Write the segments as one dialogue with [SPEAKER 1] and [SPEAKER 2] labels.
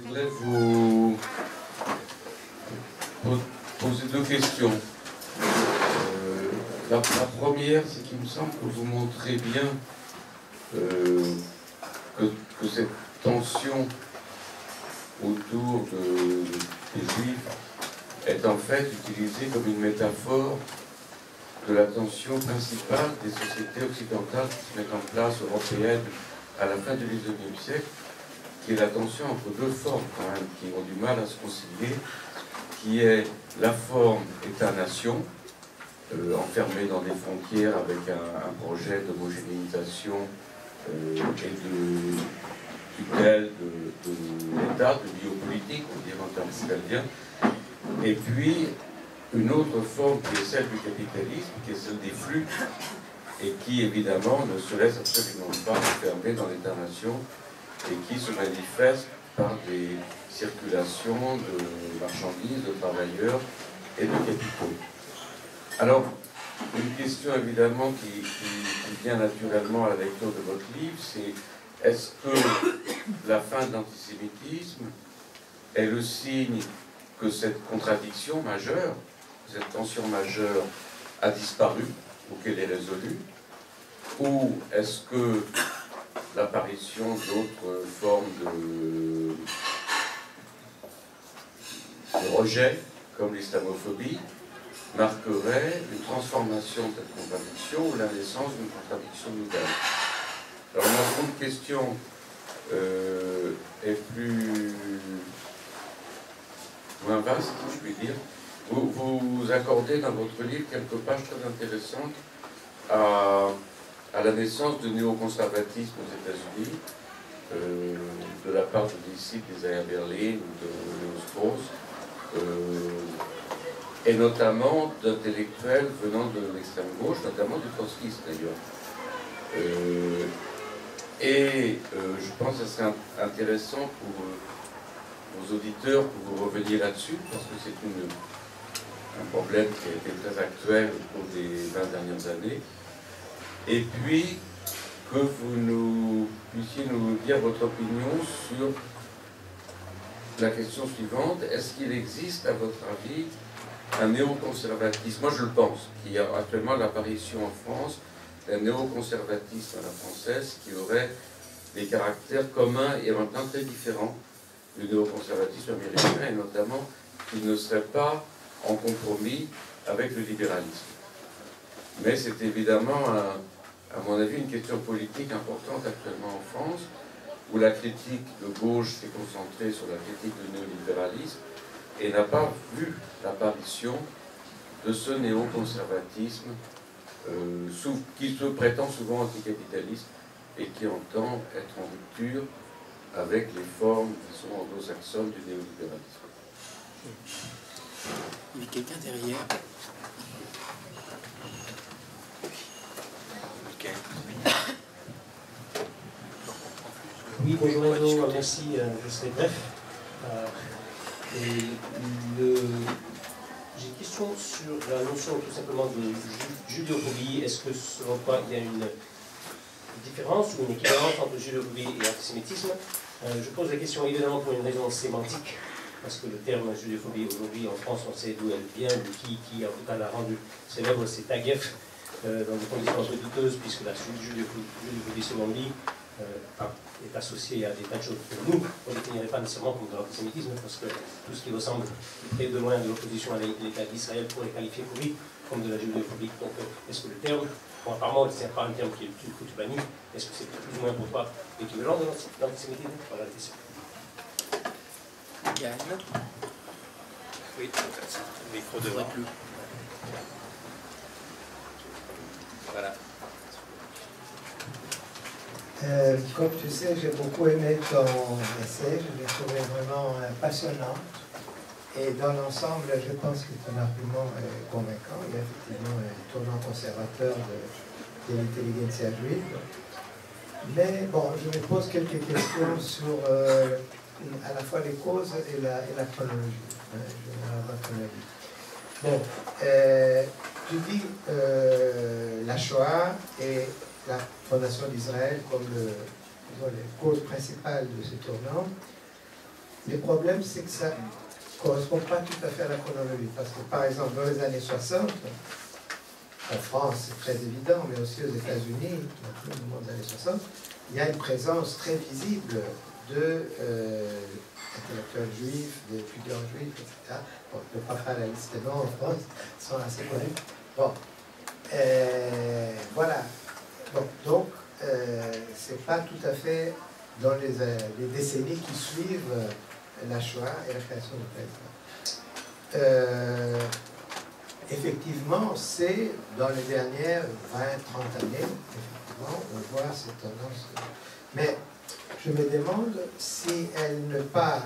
[SPEAKER 1] Je voudrais vous poser deux questions. Euh, la, première, c'est qu'il me semble que vous montrez bien euh, que, cette tension autour des Juifs est en fait utilisée comme une métaphore de la tension principale des sociétés occidentales qui se mettent en place, européennes, à la fin du XIXe siècle, qui est la tension entre deux formes quand même, qui ont du mal à se concilier, qui est la forme État-nation, euh, enfermée dans des frontières avec un, projet d'homogénéisation euh, et de tutelle de, l'État, de biopolitique, on dirait en termes et puis une autre forme qui est celle du capitalisme, qui est celle des flux, et qui évidemment ne se laisse absolument pas enfermer dans l'État-nation et qui se manifeste par des circulations de marchandises, de travailleurs et de capitaux. Alors, une question évidemment qui, vient naturellement à la lecture de votre livre, c'est est-ce que la fin de l'antisémitisme est le signe que cette contradiction majeure, cette tension majeure a disparu ou qu'elle est résolue? Ou est-ce que l'apparition d'autres formes de, rejet, comme l'islamophobie, marquerait une transformation de cette contradiction ou la naissance d'une contradiction nouvelle. Alors ma seconde question euh, est plus moins vaste, je puis dire. Vous, vous accordez dans votre livre quelques pages très intéressantes à à la naissance du néoconservatisme aux États-Unis, euh, de la part de disciples d'Isaiah Berlin ou de Léo Strauss, euh, et notamment d'intellectuels venant de l'extrême gauche, notamment du trotskisme d'ailleurs. Euh, et je pense que ce serait intéressant pour vos auditeurs que vous reveniez là-dessus, parce que c'est un problème qui a été très actuel au cours des 20 dernières années et puis que vous nous puissiez nous dire votre opinion sur la question suivante. Est-ce qu'il existe, à votre avis, un néoconservatisme? Moi, je le pense, qu'il y a actuellement l'apparition en France d'un néoconservatisme à la française qui aurait des caractères communs et en même temps très différents du néoconservatisme américain, et notamment qui ne serait pas en compromis avec le libéralisme. Mais c'est évidemment un, à mon avis, une question politique importante actuellement en France, où la critique de gauche s'est concentrée sur la critique du néolibéralisme et n'a pas vu l'apparition de ce néoconservatisme euh, qui se prétend souvent anticapitaliste et qui entend être en rupture avec les formes qui sont anglo-saxonnes du néolibéralisme.
[SPEAKER 2] Il quelqu'un derrière.
[SPEAKER 3] Oui, bonjour Enzo, merci, euh, je serai bref. Euh, j'ai une question sur la notion tout simplement de judéophobie. Est-ce que selon toi il y a une différence ou une équivalence entre judéophobie et antisémitisme? Euh, Je pose la question évidemment pour une raison sémantique, parce que le terme judéophobie aujourd'hui en France on sait d'où elle vient, de qui, qui en tout cas l'a rendu célèbre, c'est Taguef, dans des conditions un peu douteuses, puisque la judéophobie selon lui est associé à des tas de choses que nous, on ne définirait pas nécessairement comme de l'antisémitisme, parce que tout ce qui ressemble très de loin de l'opposition à l'État d'Israël pourrait qualifier pour lui comme de la judéophobie. Donc, euh, est-ce que le terme, bon, apparemment, ce n'est pas un terme qui est le plus banni, est-ce que c'est plus ou moins pour toi l'équivalent de l'antisémitisme? Voilà la question.
[SPEAKER 2] Yann? Oui, peut-être. Micro devant. Voilà.
[SPEAKER 4] Euh, comme tu sais, j'ai beaucoup aimé ton essai, je l'ai trouvé vraiment euh, passionnant. Et dans l'ensemble, je pense que ton argument est convaincant. Il y a effectivement un tournant conservateur de, de l'intelligentsia. Mais bon, je me pose quelques questions sur euh, à la fois les causes et la, la chronologie. Hein, bon, tu dis la Shoah et la fondation d'Israël comme le, les causes principales de ce tournant. Le problème, c'est que ça ne correspond pas tout à fait à la chronologie. Parce que, par exemple, dans les années 60, en France, c'est très évident, mais aussi aux États-Unis, dans le monde des années 60, il y a une présence très visible de euh, juifs, d'étudiants juifs, etc. Bon, je ne peux pas faire la liste des noms en France, ils sont assez connus. Bon, euh, voilà. Donc, euh, c'est pas tout à fait dans les, euh, décennies qui suivent euh, la Shoah et la création du pays. Euh, effectivement, c'est dans les dernières 20-30 années, effectivement, on voit cette tendance. Mais je me demande si elle n'est pas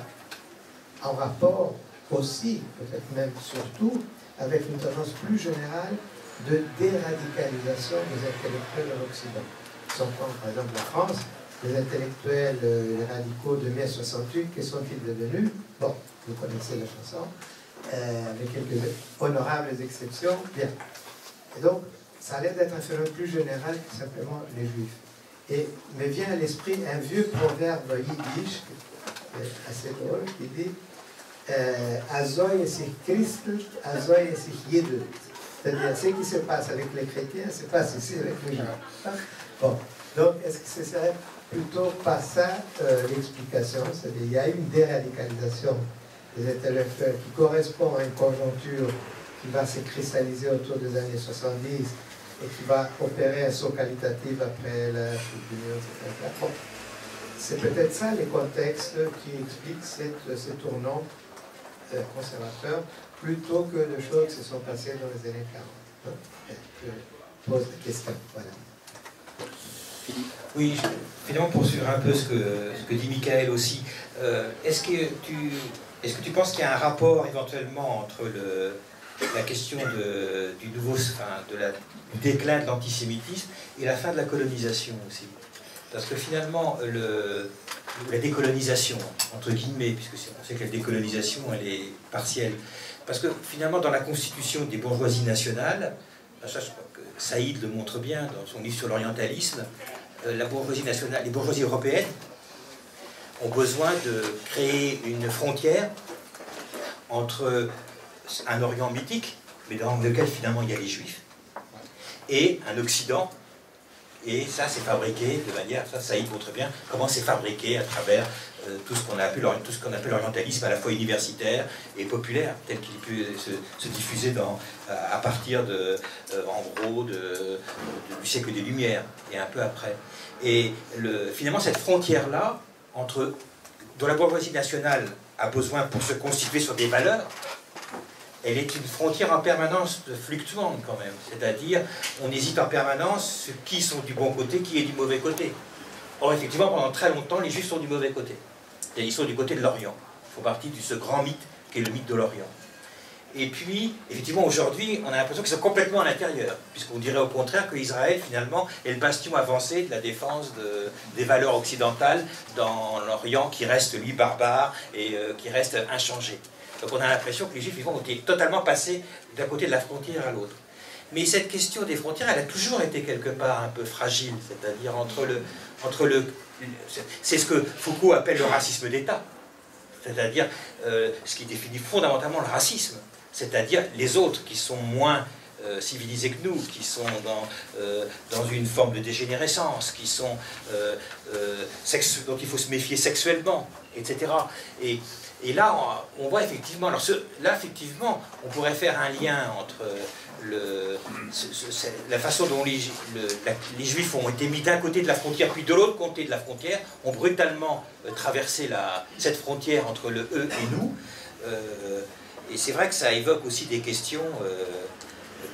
[SPEAKER 4] en rapport aussi, peut-être même surtout, avec une tendance plus générale de déradicalisation des intellectuels en Occident. Si on prend par exemple la France, les intellectuels, euh, radicaux de mai 68, que sont-ils devenus? Bon, vous connaissez la chanson, euh, avec quelques honorables exceptions. Bien. Et donc, ça a l'air d'être un phénomène plus général que simplement les juifs. Et me vient à l'esprit un vieux proverbe yiddish, est assez drôle, qui dit euh, Azoy sich Christus, Azoy sich. C'est-à-dire, ce qui se passe avec les chrétiens se passe ici avec les juifs. Bon, donc est-ce que ce serait plutôt pas ça euh, l'explication? C'est-à-dire, il y a une déradicalisation des intellectuels qui correspond à une conjoncture qui va se cristalliser autour des années 70 et qui va opérer un saut qualitatif après la etc. C'est peut-être ça les contextes qui expliquent cette, ce tournant euh, conservateur plutôt que de choses qui se sont passées dans les années 40. Hein. Je pose la question. Voilà.
[SPEAKER 5] Oui, finalement, pour suivre un peu ce que, ce que dit Michael aussi, euh, est-ce que tu est-ce que tu penses qu'il y a un rapport éventuellement entre le, la question de, du nouveau, enfin, de la, du déclin de l'antisémitisme et la fin de la colonisation aussi? Parce que finalement, le, la décolonisation, entre guillemets, puisque on sait que la décolonisation, elle est partielle, parce que finalement, dans la constitution des bourgeoisies nationales, ça, je crois que Saïd le montre bien dans son livre sur l'orientalisme, euh, les bourgeoisies européennes ont besoin de créer une frontière entre un Orient mythique, mais dans lequel finalement il y a les Juifs, et un Occident. Et ça, c'est fabriqué de manière, ça, ça montre bien comment c'est fabriqué à travers euh, tout ce qu'on appelle, l'orientalisme à la fois universitaire et populaire, tel qu'il peut se, se diffuser dans, à partir de, euh, en gros, du siècle des Lumières et un peu après. Et le, finalement, cette frontière-là, entre, dont la bourgeoisie nationale a besoin pour se constituer sur des valeurs, elle est une frontière en permanence fluctuante quand même. C'est-à-dire, on hésite en permanence qui sont du bon côté, qui est du mauvais côté. Or, effectivement, pendant très longtemps, les Juifs sont du mauvais côté. Et ils sont du côté de l'Orient. Ils font partie de ce grand mythe qui est le mythe de l'Orient. Et puis, effectivement, aujourd'hui, on a l'impression qu'ils sont complètement à l'intérieur, puisqu'on dirait au contraire que Israël, finalement, est le bastion avancé de la défense de- des valeurs occidentales dans l'Orient qui reste, lui, barbare et euh, qui reste inchangé. Donc on a l'impression que les Juifs vont été totalement passés d'un côté de la frontière à l'autre. Mais cette question des frontières, elle a toujours été quelque part un peu fragile, c'est-à-dire entre le... Entre le c'est ce que Foucault appelle le racisme d'État, c'est-à-dire euh, ce qui définit fondamentalement le racisme, c'est-à-dire les autres qui sont moins euh, civilisés que nous, qui sont dans, euh, dans une forme de dégénérescence, qui sont euh, dont il faut se méfier sexuellement, etc. Et, et là, on, voit effectivement, alors là, effectivement, on pourrait faire un lien entre le, la façon dont les, les Juifs ont été mis d'un côté de la frontière, puis de l'autre côté de la frontière, ont brutalement traversé la, cette frontière entre le eux et nous. Et c'est vrai que ça évoque aussi des questions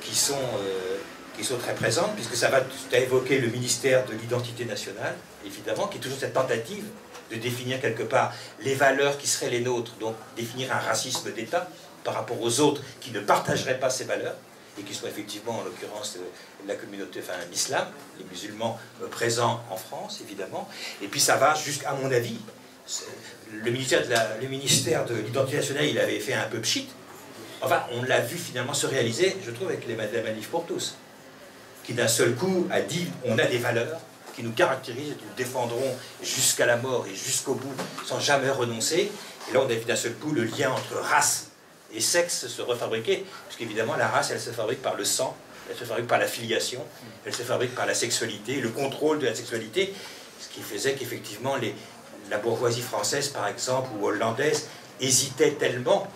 [SPEAKER 5] qui, sont, euh, qui sont très présentes, puisque ça va évoqué le ministère de l'identité nationale, évidemment, qui est toujours cette tentative de définir quelque part les valeurs qui seraient les nôtres, donc définir un racisme d'État par rapport aux autres qui ne partageraient pas ces valeurs, et qui sont effectivement, en l'occurrence, euh, la communauté, enfin l'islam, les musulmans euh, présents en France, évidemment. Et puis ça va jusqu'à mon avis, le ministère de l'identité nationale, il avait fait un peu pchit. Enfin, on l'a vu finalement se réaliser, je trouve, avec les Madame Alif pour tous, qui d'un seul coup a dit on a des valeurs, qui nous caractérise et nous défendrons jusqu'à la mort et jusqu'au bout sans jamais renoncer. Et là, on a vu d'un seul coup le lien entre race et sexe se refabriquer, puisqu'évidemment, la race, elle se fabrique par le sang, elle se fabrique par la filiation, elle se fabrique par la sexualité, le contrôle de la sexualité, ce qui faisait qu'effectivement, la bourgeoisie française, par exemple, ou hollandaise, hésitait tellement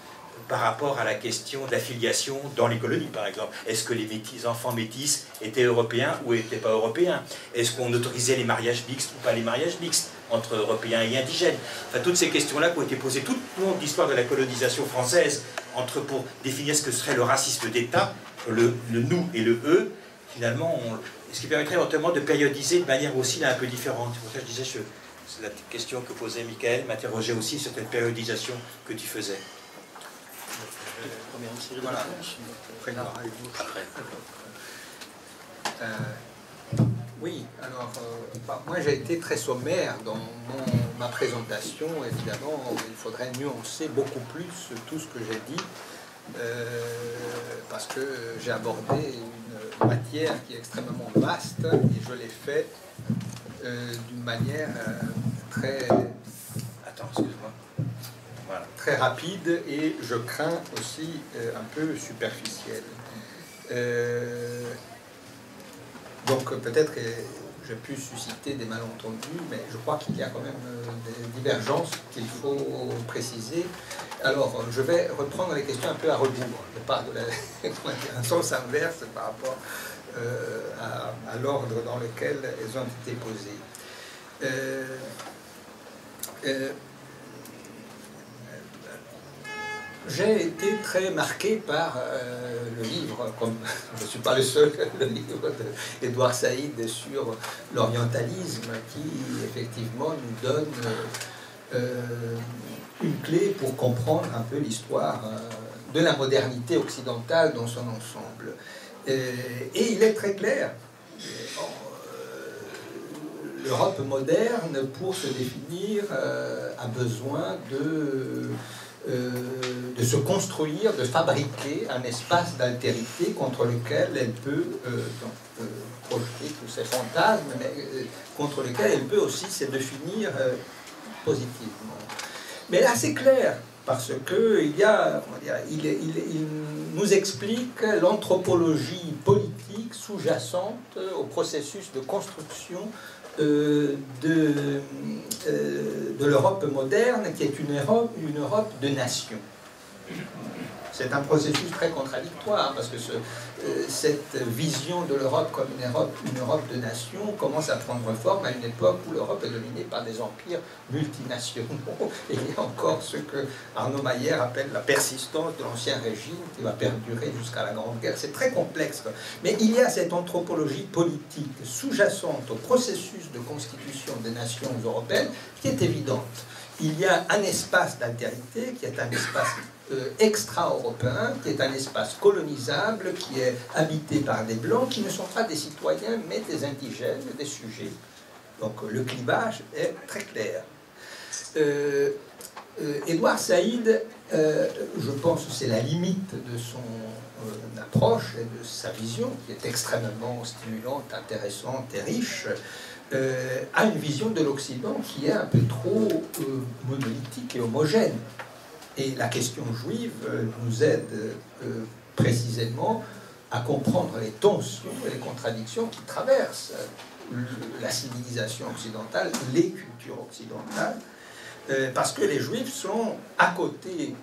[SPEAKER 5] par rapport à la question de dans les colonies, par exemple. Est-ce que les enfants métis étaient européens ou n'étaient pas européens? Est-ce qu'on autorisait les mariages mixtes ou pas les mariages mixtes entre européens et indigènes? Enfin, toutes ces questions-là qui ont été posées tout au long de l'histoire de la colonisation française, entre pour définir ce que serait le racisme d'État, le, nous et le eux, finalement, ce qui permettrait éventuellement de périodiser de manière aussi un peu différente. C'est pour ça que je disais, c'est la question que posait Michael, m'interrogeait aussi sur cette périodisation que tu faisais.
[SPEAKER 6] Voilà. Euh, oui, alors euh, bah, moi j'ai été très sommaire dans ma présentation. Évidemment, il faudrait nuancer beaucoup plus tout ce que j'ai dit euh, parce que j'ai abordé une matière qui est extrêmement vaste et je l'ai fait d'une manière très. Très rapide et je crains aussi euh, un peu superficiel. Euh, donc peut-être que j'ai pu susciter des malentendus, mais je crois qu'il y a quand même euh, des divergences qu'il faut préciser. Alors, je vais reprendre les questions un peu à rebours, pas de la, un sens inverse par rapport à l'ordre dans lequel elles ont été posées. J'ai été très marqué par euh, le livre, comme je ne suis pas le seul, le livre d'Edouard Saïd sur l'orientalisme, qui effectivement nous donne euh, une clé pour comprendre un peu l'histoire euh, de la modernité occidentale dans son ensemble. et il est très clair. L'Europe moderne, pour se définir, a besoin de euh, de se construire, de fabriquer un espace d'altérité contre lequel elle peut euh, euh, projeter tous ses fantasmes, mais contre lequel elle peut aussi se définir positivement. Mais là, c'est clair, parce que il, nous explique l'anthropologie politique sous-jacente au processus de construction de, euh, de l'Europe moderne, qui est une Europe, une Europe de nations. C'est un processus très contradictoire parce que euh, cette vision de l'Europe comme une Europe, une de nations commence à prendre forme à une époque où l'Europe est dominée par des empires multinationaux. Et il y a encore ce que Arnaud Maillère appelle la persistance de l'ancien régime qui va perdurer jusqu'à la Grande Guerre. C'est très complexe. Mais il y a cette anthropologie politique sous-jacente au processus de constitution des nations européennes qui est évidente. Il y a un espace d'altérité qui est un espace euh, extra-européen, qui est un espace colonisable, qui est habité par des blancs qui ne sont pas des citoyens, mais des indigènes, des sujets. Donc le clivage est très clair. Euh, euh, Édouard Saïd, je pense que c'est la limite de son approche et de sa vision, qui est extrêmement stimulante, intéressante et riche, a une vision de l'Occident qui est un peu trop monolithique et homogène. Et la question juive euh, nous aide euh, précisément à comprendre les tensions et les contradictions qui traversent euh, la civilisation occidentale, les cultures occidentales, parce que les juifs sont, à côté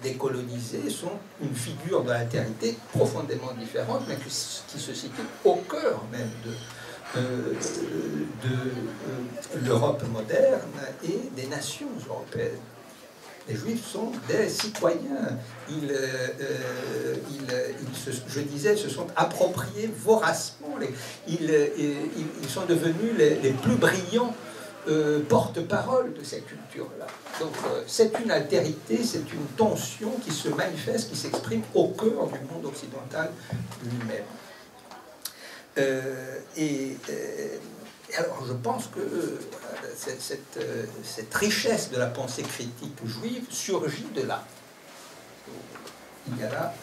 [SPEAKER 6] des colonisés, sont une figure de l'altérité profondément différente, mais qui, se situe au cœur même de, de l'Europe moderne et des nations européennes. Les Juifs sont des citoyens. Ils, euh, euh, je disais, se sont appropriés voracement. ils, euh, ils, sont devenus les, plus brillants porte-parole de cette culture-là. Donc c'est une altérité, c'est une tension qui se manifeste, qui s'exprime au cœur du monde occidental lui-même. Et alors je pense que euh, euh, cette, richesse de la pensée critique juive surgit de là. Il y a là.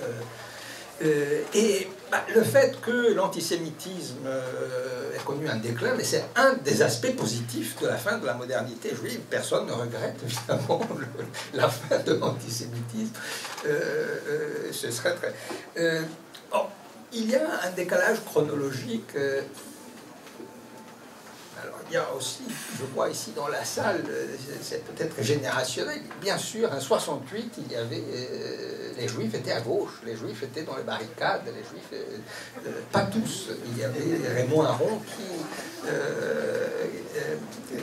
[SPEAKER 6] Euh, et bah, le fait que l'antisémitisme euh, ait connu un déclin, mais c'est un des aspects positifs de la fin de la modernité juive. Personne ne regrette évidemment la fin de l'antisémitisme. Euh, euh, ce serait très. Euh, bon, il y a un décalage chronologique. euh, alors, il y a aussi, je vois ici dans la salle, euh, c'est- peut-être générationnel. Bien sûr, en 68, il y avait. euh, les juifs étaient à gauche, les juifs étaient dans les barricades, les juifs. pas tous. Il y avait Raymond Aron qui,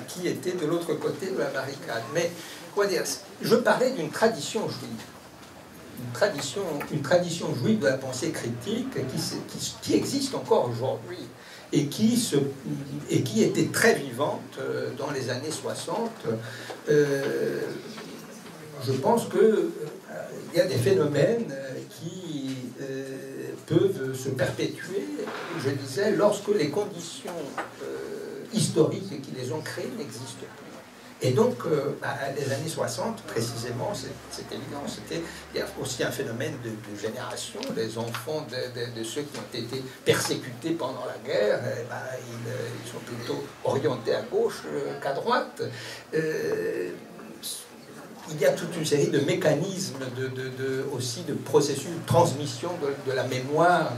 [SPEAKER 6] qui était de l'autre côté de la barricade. Mais, quoi dire, je parlais d'une tradition juive une tradition, une tradition juive de la pensée critique qui, existe encore aujourd'hui et qui, et qui était très vivante euh, dans les années 60. Euh, je pense qu'il y a des phénomènes euh, qui euh, peuvent se perpétuer, je disais, lorsque les conditions euh, historiques qui les ont créées n'existent plus. Et donc, euh, bah, les années 60, précisément, c'est évident. C'était aussi un phénomène de, génération. Les enfants de, ceux qui ont été persécutés pendant la guerre, eh ben, ils, euh, ils sont plutôt orientés à gauche euh, qu'à droite. Il y a toute une série de mécanismes, de, aussi de processus de transmission de, de la mémoire,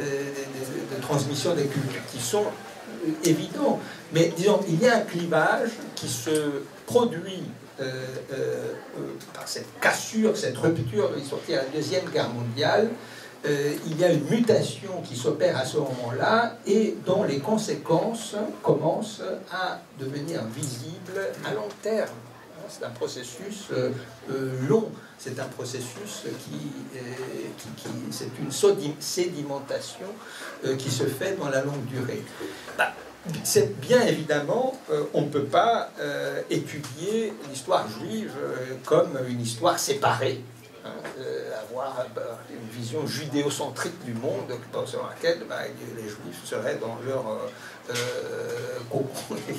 [SPEAKER 6] de transmission des cultures qui sont euh, évidents. Mais disons, il y a un clivage qui se produit euh, euh, par cette cassure, cette rupture de l'histoire de la Deuxième Guerre mondiale. Il y a une mutation qui s'opère à ce moment-là et dont les conséquences commencent à devenir visibles à long terme. C'est un processus long, c'est un processus qui, c'est une sédimentation euh, qui se fait dans la longue durée. Bah, c'est bien évidemment, euh, on ne peut pas euh, étudier l'histoire juive comme une histoire séparée, avoir euh, bah, une vision judéocentrique du monde selon laquelle bah, les juifs seraient dans leur euh, euh, et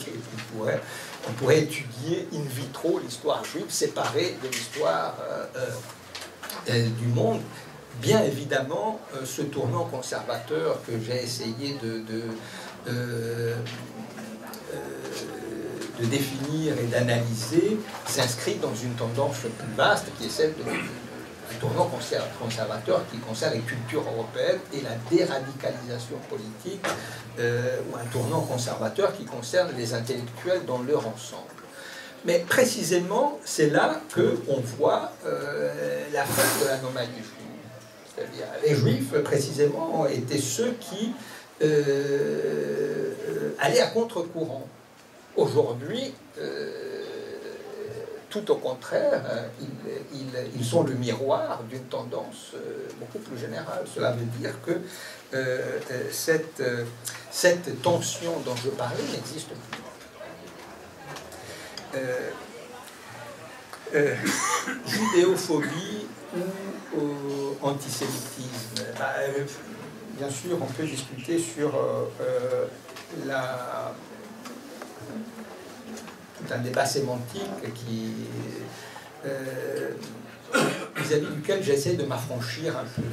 [SPEAKER 6] on pourrait étudier in vitro l'histoire juive séparée de l'histoire euh, du monde. Bien évidemment, ce tournant conservateur que j'ai essayé de, de définir et d'analyser s'inscrit dans une tendance plus vaste qui est celle de, du tournant conser- conservateur qui concerne les cultures européennes et la déradicalisation politique, euh, ou un tournant conservateur qui concerne les intellectuels dans leur ensemble. Mais précisément, c'est là qu'on voit euh, la fin de l'anomalie juive. C'est-à-dire, les juifs, précisément, étaient ceux qui euh, allaient à contre-courant. Aujourd'hui, tout au contraire, euh, ils, sont le miroir d'une tendance euh, beaucoup plus générale. Cela veut dire que euh, euh, cette, cette tension dont je parlais n'existe plus. Euh, judéophobie ou antisémitisme Bah, Bien sûr, on peut discuter sur la, tout un débat sémantique qui, euh, vis-à-vis duquel j'essaie de m'affranchir un peu.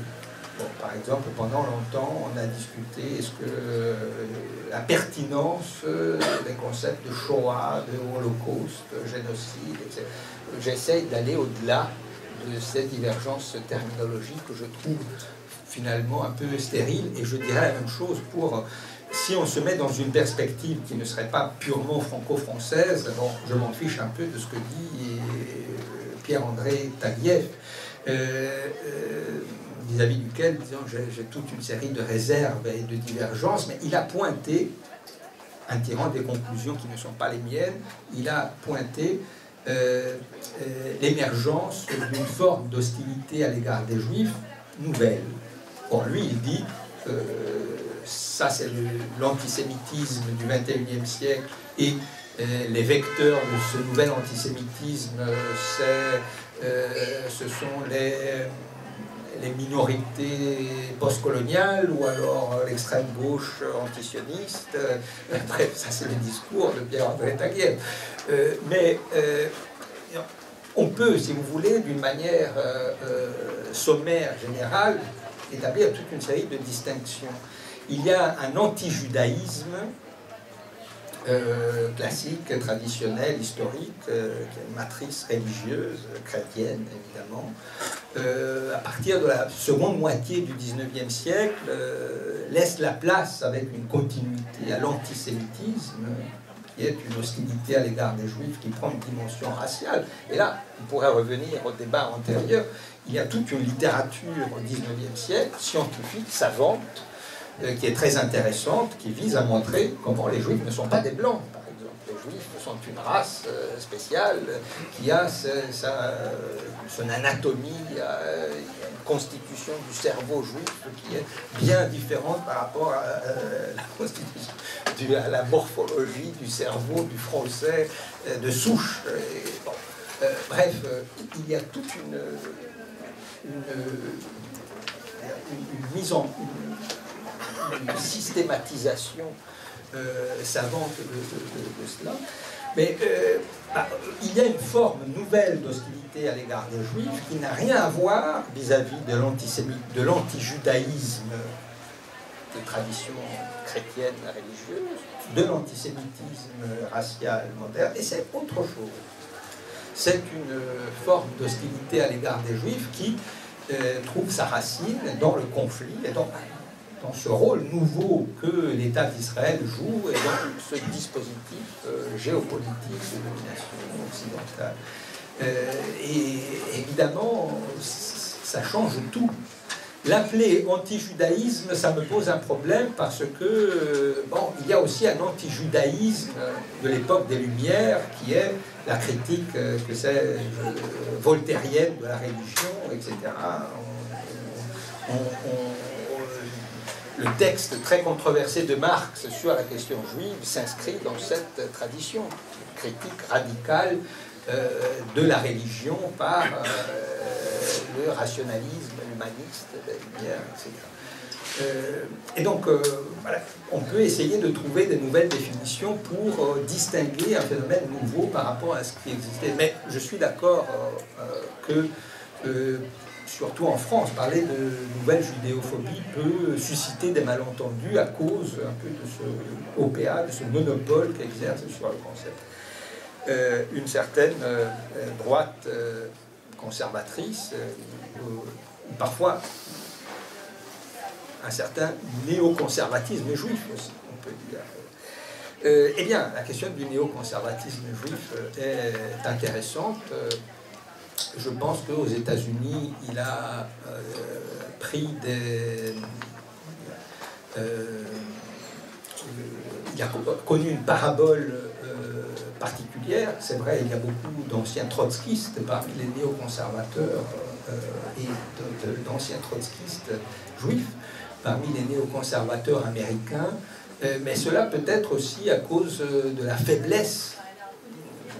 [SPEAKER 6] Par exemple, pendant longtemps, on a discuté est-ce que euh, la pertinence euh, des concepts de Shoah, de Holocauste, génocide, etc. J'essaie d'aller au-delà de ces divergences terminologiques que je trouve finalement un peu stériles. Et je dirais la même chose pour si on se met dans une perspective qui ne serait pas purement franco-française, bon, je m'en fiche un peu de ce que dit euh, Pierre-André Taguieff, euh, euh, vis-à-vis duquel, j'ai toute une série de réserves et de divergences, mais il a pointé, en tirant des conclusions qui ne sont pas les miennes, il a pointé l'émergence d'une forme d'hostilité à l'égard des Juifs nouvelle. Or, lui, il dit, ça c'est l'antisémitisme du 21e siècle, et euh, les vecteurs de ce nouvel antisémitisme, euh, euh, ce sont les, minorités postcoloniales ou alors l'extrême gauche antisioniste. Bref, ça c'est le discours de Pierre-André Taguieff. Mais on peut, si vous voulez, d'une manière sommaire, générale, établir toute une série de distinctions. Il y a un anti-judaïsme euh, classique, traditionnel, historique, euh, qui a une matrice religieuse, chrétienne évidemment. Euh, à partir de la seconde moitié du XIXe siècle, laisse la place avec une continuité à l'antisémitisme, qui est une hostilité à l'égard des juifs qui prend une dimension raciale. Et là, on pourrait revenir au débat antérieur, il y a toute une littérature au XIXe siècle, scientifique, savante, qui est très intéressante, qui vise à montrer comment les juifs ne sont pas des blancs, par exemple. Les juifs sont une race euh, spéciale qui a son anatomie, une constitution du cerveau juif qui est bien différente par rapport à à la morphologie du cerveau du français euh, de souche. bref, il y a toute une, mise en une systématisation euh, savante de, cela. Mais euh, bah, il y a une forme nouvelle d'hostilité à l'égard des juifs qui n'a rien à voir vis-à-vis de l'antijudaïsme des traditions chrétiennes religieuses, de l'antisémitisme racial moderne, et c'est autre chose. C'est une forme d'hostilité à l'égard des juifs qui euh, trouve sa racine dans le conflit et dans dans ce rôle nouveau que l'État d'Israël joue et dans ce dispositif euh, géopolitique de domination occidentale. Euh, et évidemment, ça change tout. L'appeler anti-judaïsme, ça me pose un problème parce que, euh, bon, il y a aussi un anti-judaïsme de l'époque des Lumières qui est la critique, que c'est voltairienne de la religion, etc. on, le texte très controversé de Marx sur la question juive s'inscrit dans cette tradition critique radicale euh, de la religion par euh, le rationalisme humaniste, etc. Euh, et donc, voilà, on peut essayer de trouver des nouvelles définitions pour distinguer un phénomène nouveau par rapport à ce qui existait. Mais je suis d'accord que surtout en France, parler de nouvelle judéophobie peut susciter des malentendus à cause de ce OPA, de ce monopole qu'exerce sur le concept. Euh, une certaine euh, droite euh, conservatrice, ou parfois un certain néoconservatisme juif aussi, on peut dire. eh bien, la question du néoconservatisme juif est intéressante je pense qu'aux États-Unis, il a euh, pris des. Euh, connu une parabole euh, particulière. C'est vrai, il y a beaucoup d'anciens trotskistes parmi les néoconservateurs et d'anciens trotskistes juifs parmi les néoconservateurs américains. mais cela peut être aussi à cause de la faiblesse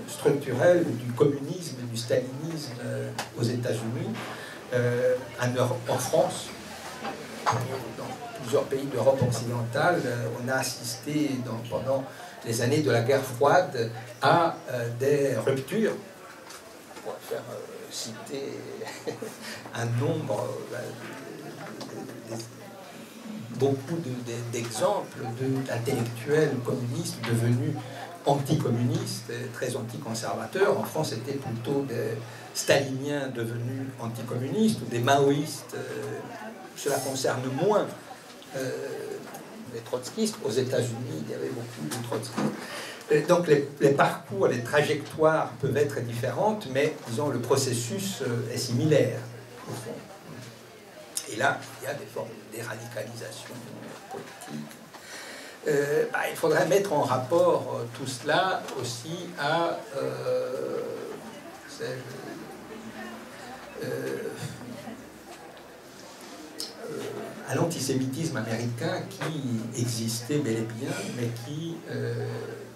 [SPEAKER 6] structurelle du communisme du stalinisme euh, aux États-Unis, euh, en, France, dans plusieurs pays d'Europe occidentale, euh, on a assisté pendant les années de la guerre froide à des ruptures. On va faire citer un nombre, beaucoup d'exemples d'intellectuels communistes devenus anticommunistes, très anticonservateurs. En France, c'était plutôt des staliniens devenus anticommunistes ou des maoïstes. Euh, cela concerne moins euh, les trotskistes. Aux États-Unis, il y avait beaucoup de trotskistes. donc les, parcours, les trajectoires peuvent être différentes, mais disons le processus euh, est similaire au fond. Et là, il y a des formes de déradicalisation politique, euh, bah, il faudrait mettre en rapport euh, tout cela aussi à, euh, à l'antisémitisme américain qui existait bel et bien, mais qui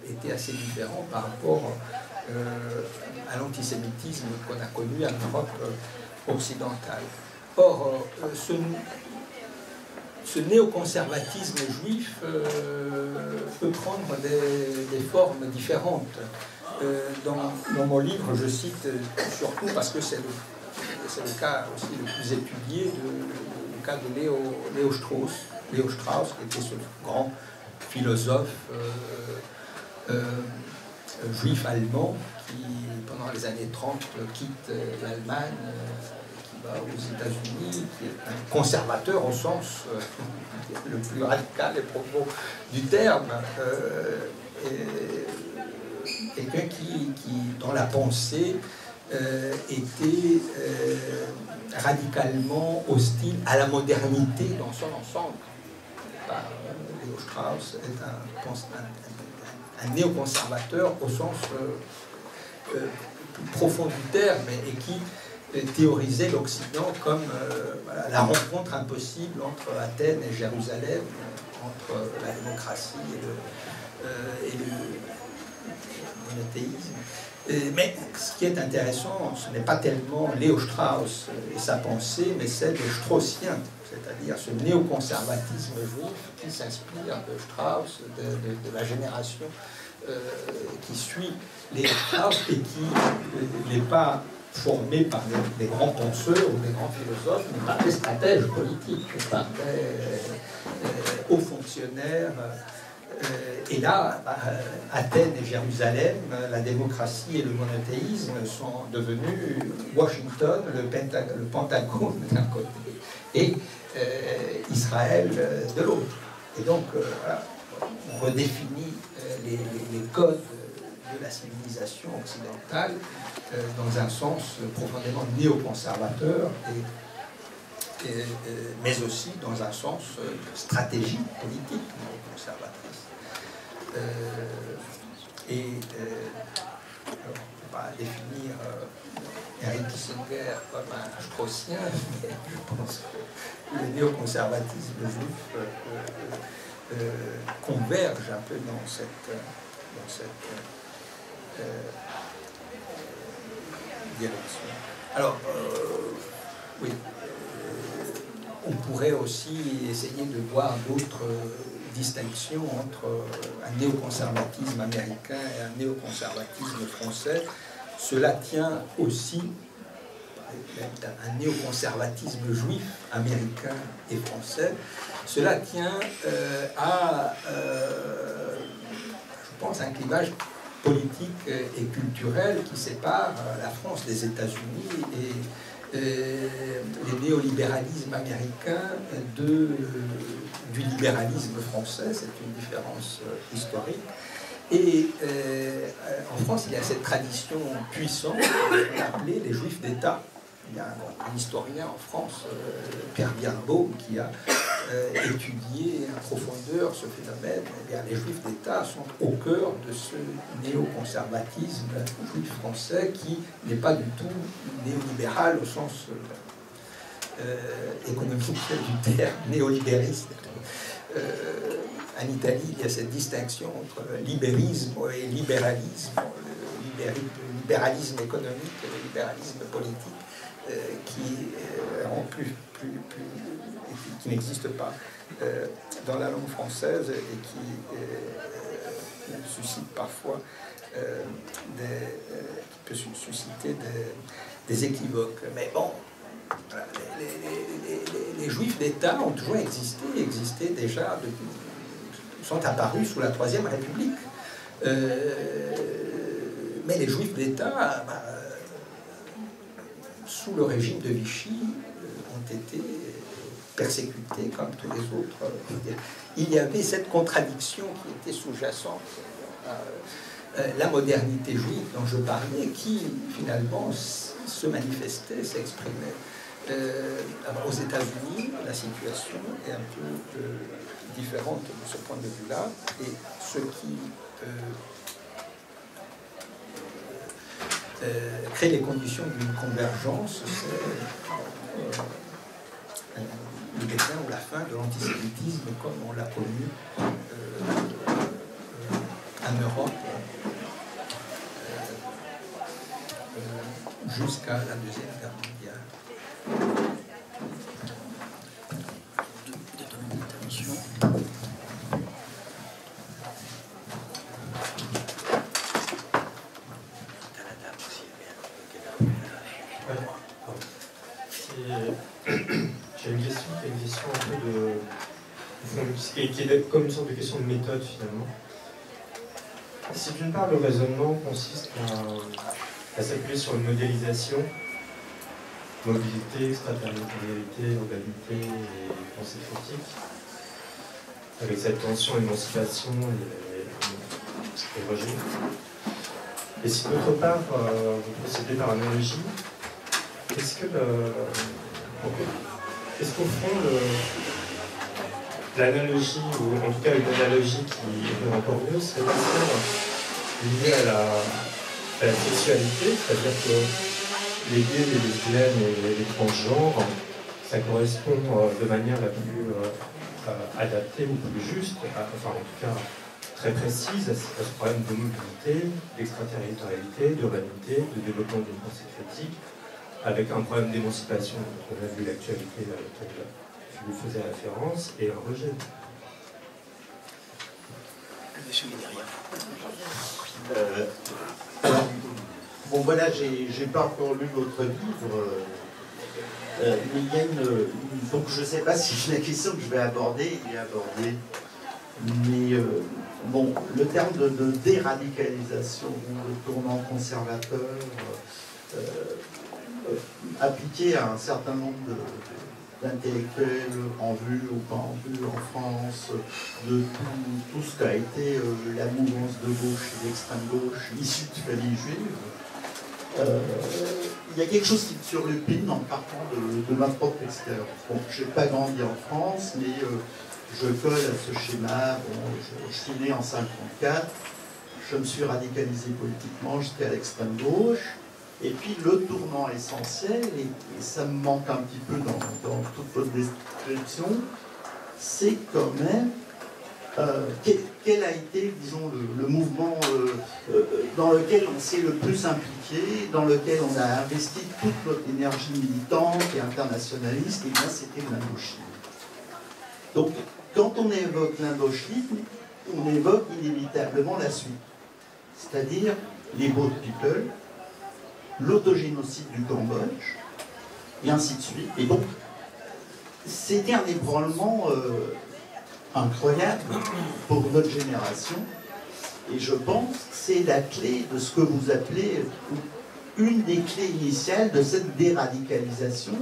[SPEAKER 6] était assez différent par rapport à l'antisémitisme qu'on a connu en Europe occidentale. Or, ce, ce néoconservatisme juif euh, peut prendre des, formes différentes. Euh, dans, mon livre, je cite surtout parce que c'est le, cas aussi le plus étudié le cas de Léo, Strauss, Léo Strauss, qui était ce grand philosophe euh, euh, juif allemand qui, pendant les années 30, quitte l'Allemagne, aux États-Unis, qui est un conservateur au sens le plus radical et profond du terme. Quelqu'un qui, dans la pensée, était radicalement hostile à la modernité dans son ensemble. Léo Strauss est un, néoconservateur au sens euh, euh, profond du terme et, qui théorisait l'Occident comme euh, la rencontre impossible entre Athènes et Jérusalem, entre la démocratie et le, le monothéisme. Mais ce qui est intéressant, ce n'est pas tellement Léo Strauss et sa pensée, mais celle des Straussiens, c'est-à-dire ce néoconservatisme juif qui s'inspire de Strauss, de, la génération euh, qui suit les Strauss et qui n'est pas formé par des, grands penseurs ou des grands philosophes, mais par des stratèges politiques, par des euh, hauts fonctionnaires. Euh, et là, bah, Athènes et Jérusalem, la démocratie et le monothéisme sont devenus Washington, le, Pentagone d'un côté, et euh, Israël de l'autre. Et donc, on redéfinit les, codes de la civilisation occidentale dans un sens profondément néoconservateur mais aussi dans un sens stratégique, politique néoconservateur. Euh, et euh, on va définir euh, Eric Kissinger comme un straussien, mais je pense que le néoconservatisme juif converge un peu dans cette, dans cette Alors, oui, on pourrait aussi essayer de voir d'autres distinction entre un néoconservatisme américain et un néoconservatisme français. Cela tient aussi un néoconservatisme juif américain et français. Cela tient euh, à, euh, je pense, un clivage politique et culturel qui sépare la France des États-Unis et euh, les néolibéralismes américains du libéralisme français, c'est une différence euh, historique. Et euh, en France, il y a cette tradition puissante qu'on les juifs d'État. Il y a un, historien en France, Pierre Biarbaud, qui a euh, étudier en profondeur ce phénomène, eh les juifs d'État sont au cœur de ce néoconservatisme juif français qui n'est pas du tout néolibéral au sens euh, économique du terme, néolibériste. Euh, en Italie, il y a cette distinction entre libérisme et libéralisme, le libéralisme économique et le libéralisme politique, plus qui n'existe pas euh, dans la langue française et qui euh, suscite parfois euh, des, peut susciter des, équivoques. Mais bon, les, juifs d'État ont toujours existé, existé déjà, sont apparus sous la Troisième République. mais les juifs d'État, bah, sous le régime de Vichy, ont été persécutés comme tous les autres. Il y avait cette contradiction qui était sous-jacente à euh, la modernité juive dont je parlais, qui finalement se manifestait, s'exprimait. Euh, aux États-Unis, la situation est un peu euh, différente de ce point de vue-là, et ce qui crée les conditions d'une convergence, c'est le déclin ou la fin de l'antisémitisme comme on l'a connu euh, euh, en Europe euh, jusqu'à la Deuxième Guerre mondiale.
[SPEAKER 7] Comme une sorte de question de méthode finalement. Si d'une part le raisonnement consiste à, s'appuyer sur une modélisation, mobilité, extraterritorialité, urbanité et pensée critique, avec cette tension émancipation et, et, rejet. Et si d'autre part euh, vous procédez par analogie, est-ce que est-ce qu'au fond l'analogie, ou en tout cas une analogie qui est encore mieux, serait liée à la, à la sexualité, c'est-à-dire que les gays, les lesbiennes et les transgenres, ça correspond euh, de manière la plus euh, adaptée ou plus juste, enfin en tout cas très précise à ce problème de mobilité, d'extraterritorialité, d'urbanité, de développement d'une pensée critique, avec un problème d'émancipation, on a vu l'actualité à je vous faisais référence, et un rejet.
[SPEAKER 8] Euh, bon voilà, j'ai pas encore lu votre livre, euh, euh, mais il y a une, Donc je ne sais pas si la question que je vais aborder est abordée, mais bon, le terme de, de déradicalisation, le tournant conservateur, euh, appliqué à un certain nombre d'intellectuels en vue ou pas en vue en France, de tout, ce qu'a été euh, la mouvance de gauche et d'extrême gauche issue de familles juives. Euh, il y a quelque chose qui me surlupine en partant de, ma propre expérience. je n'ai pas grandi en France, mais je colle à ce schéma. je, suis né en 54, je me suis radicalisé politiquement, j'étais à l'extrême gauche. Et puis le tournant essentiel, et, ça me manque un petit peu dans, toute votre description, c'est quand même euh, quel, a été, disons, le, mouvement euh, euh, dans lequel on s'est le plus impliqué, dans lequel on a investi toute notre énergie militante et internationaliste, et bien c'était l'Indochine. Donc, quand on évoque l'Indochine, on évoque inévitablement la suite, c'est-à-dire les boat people, l'autogénocide du Cambodge, et ainsi de suite. Et donc, c'était un ébranlement euh, incroyable pour notre génération. Et je pense que c'est la clé de ce que vous appelez une des clés initiales de cette déradicalisation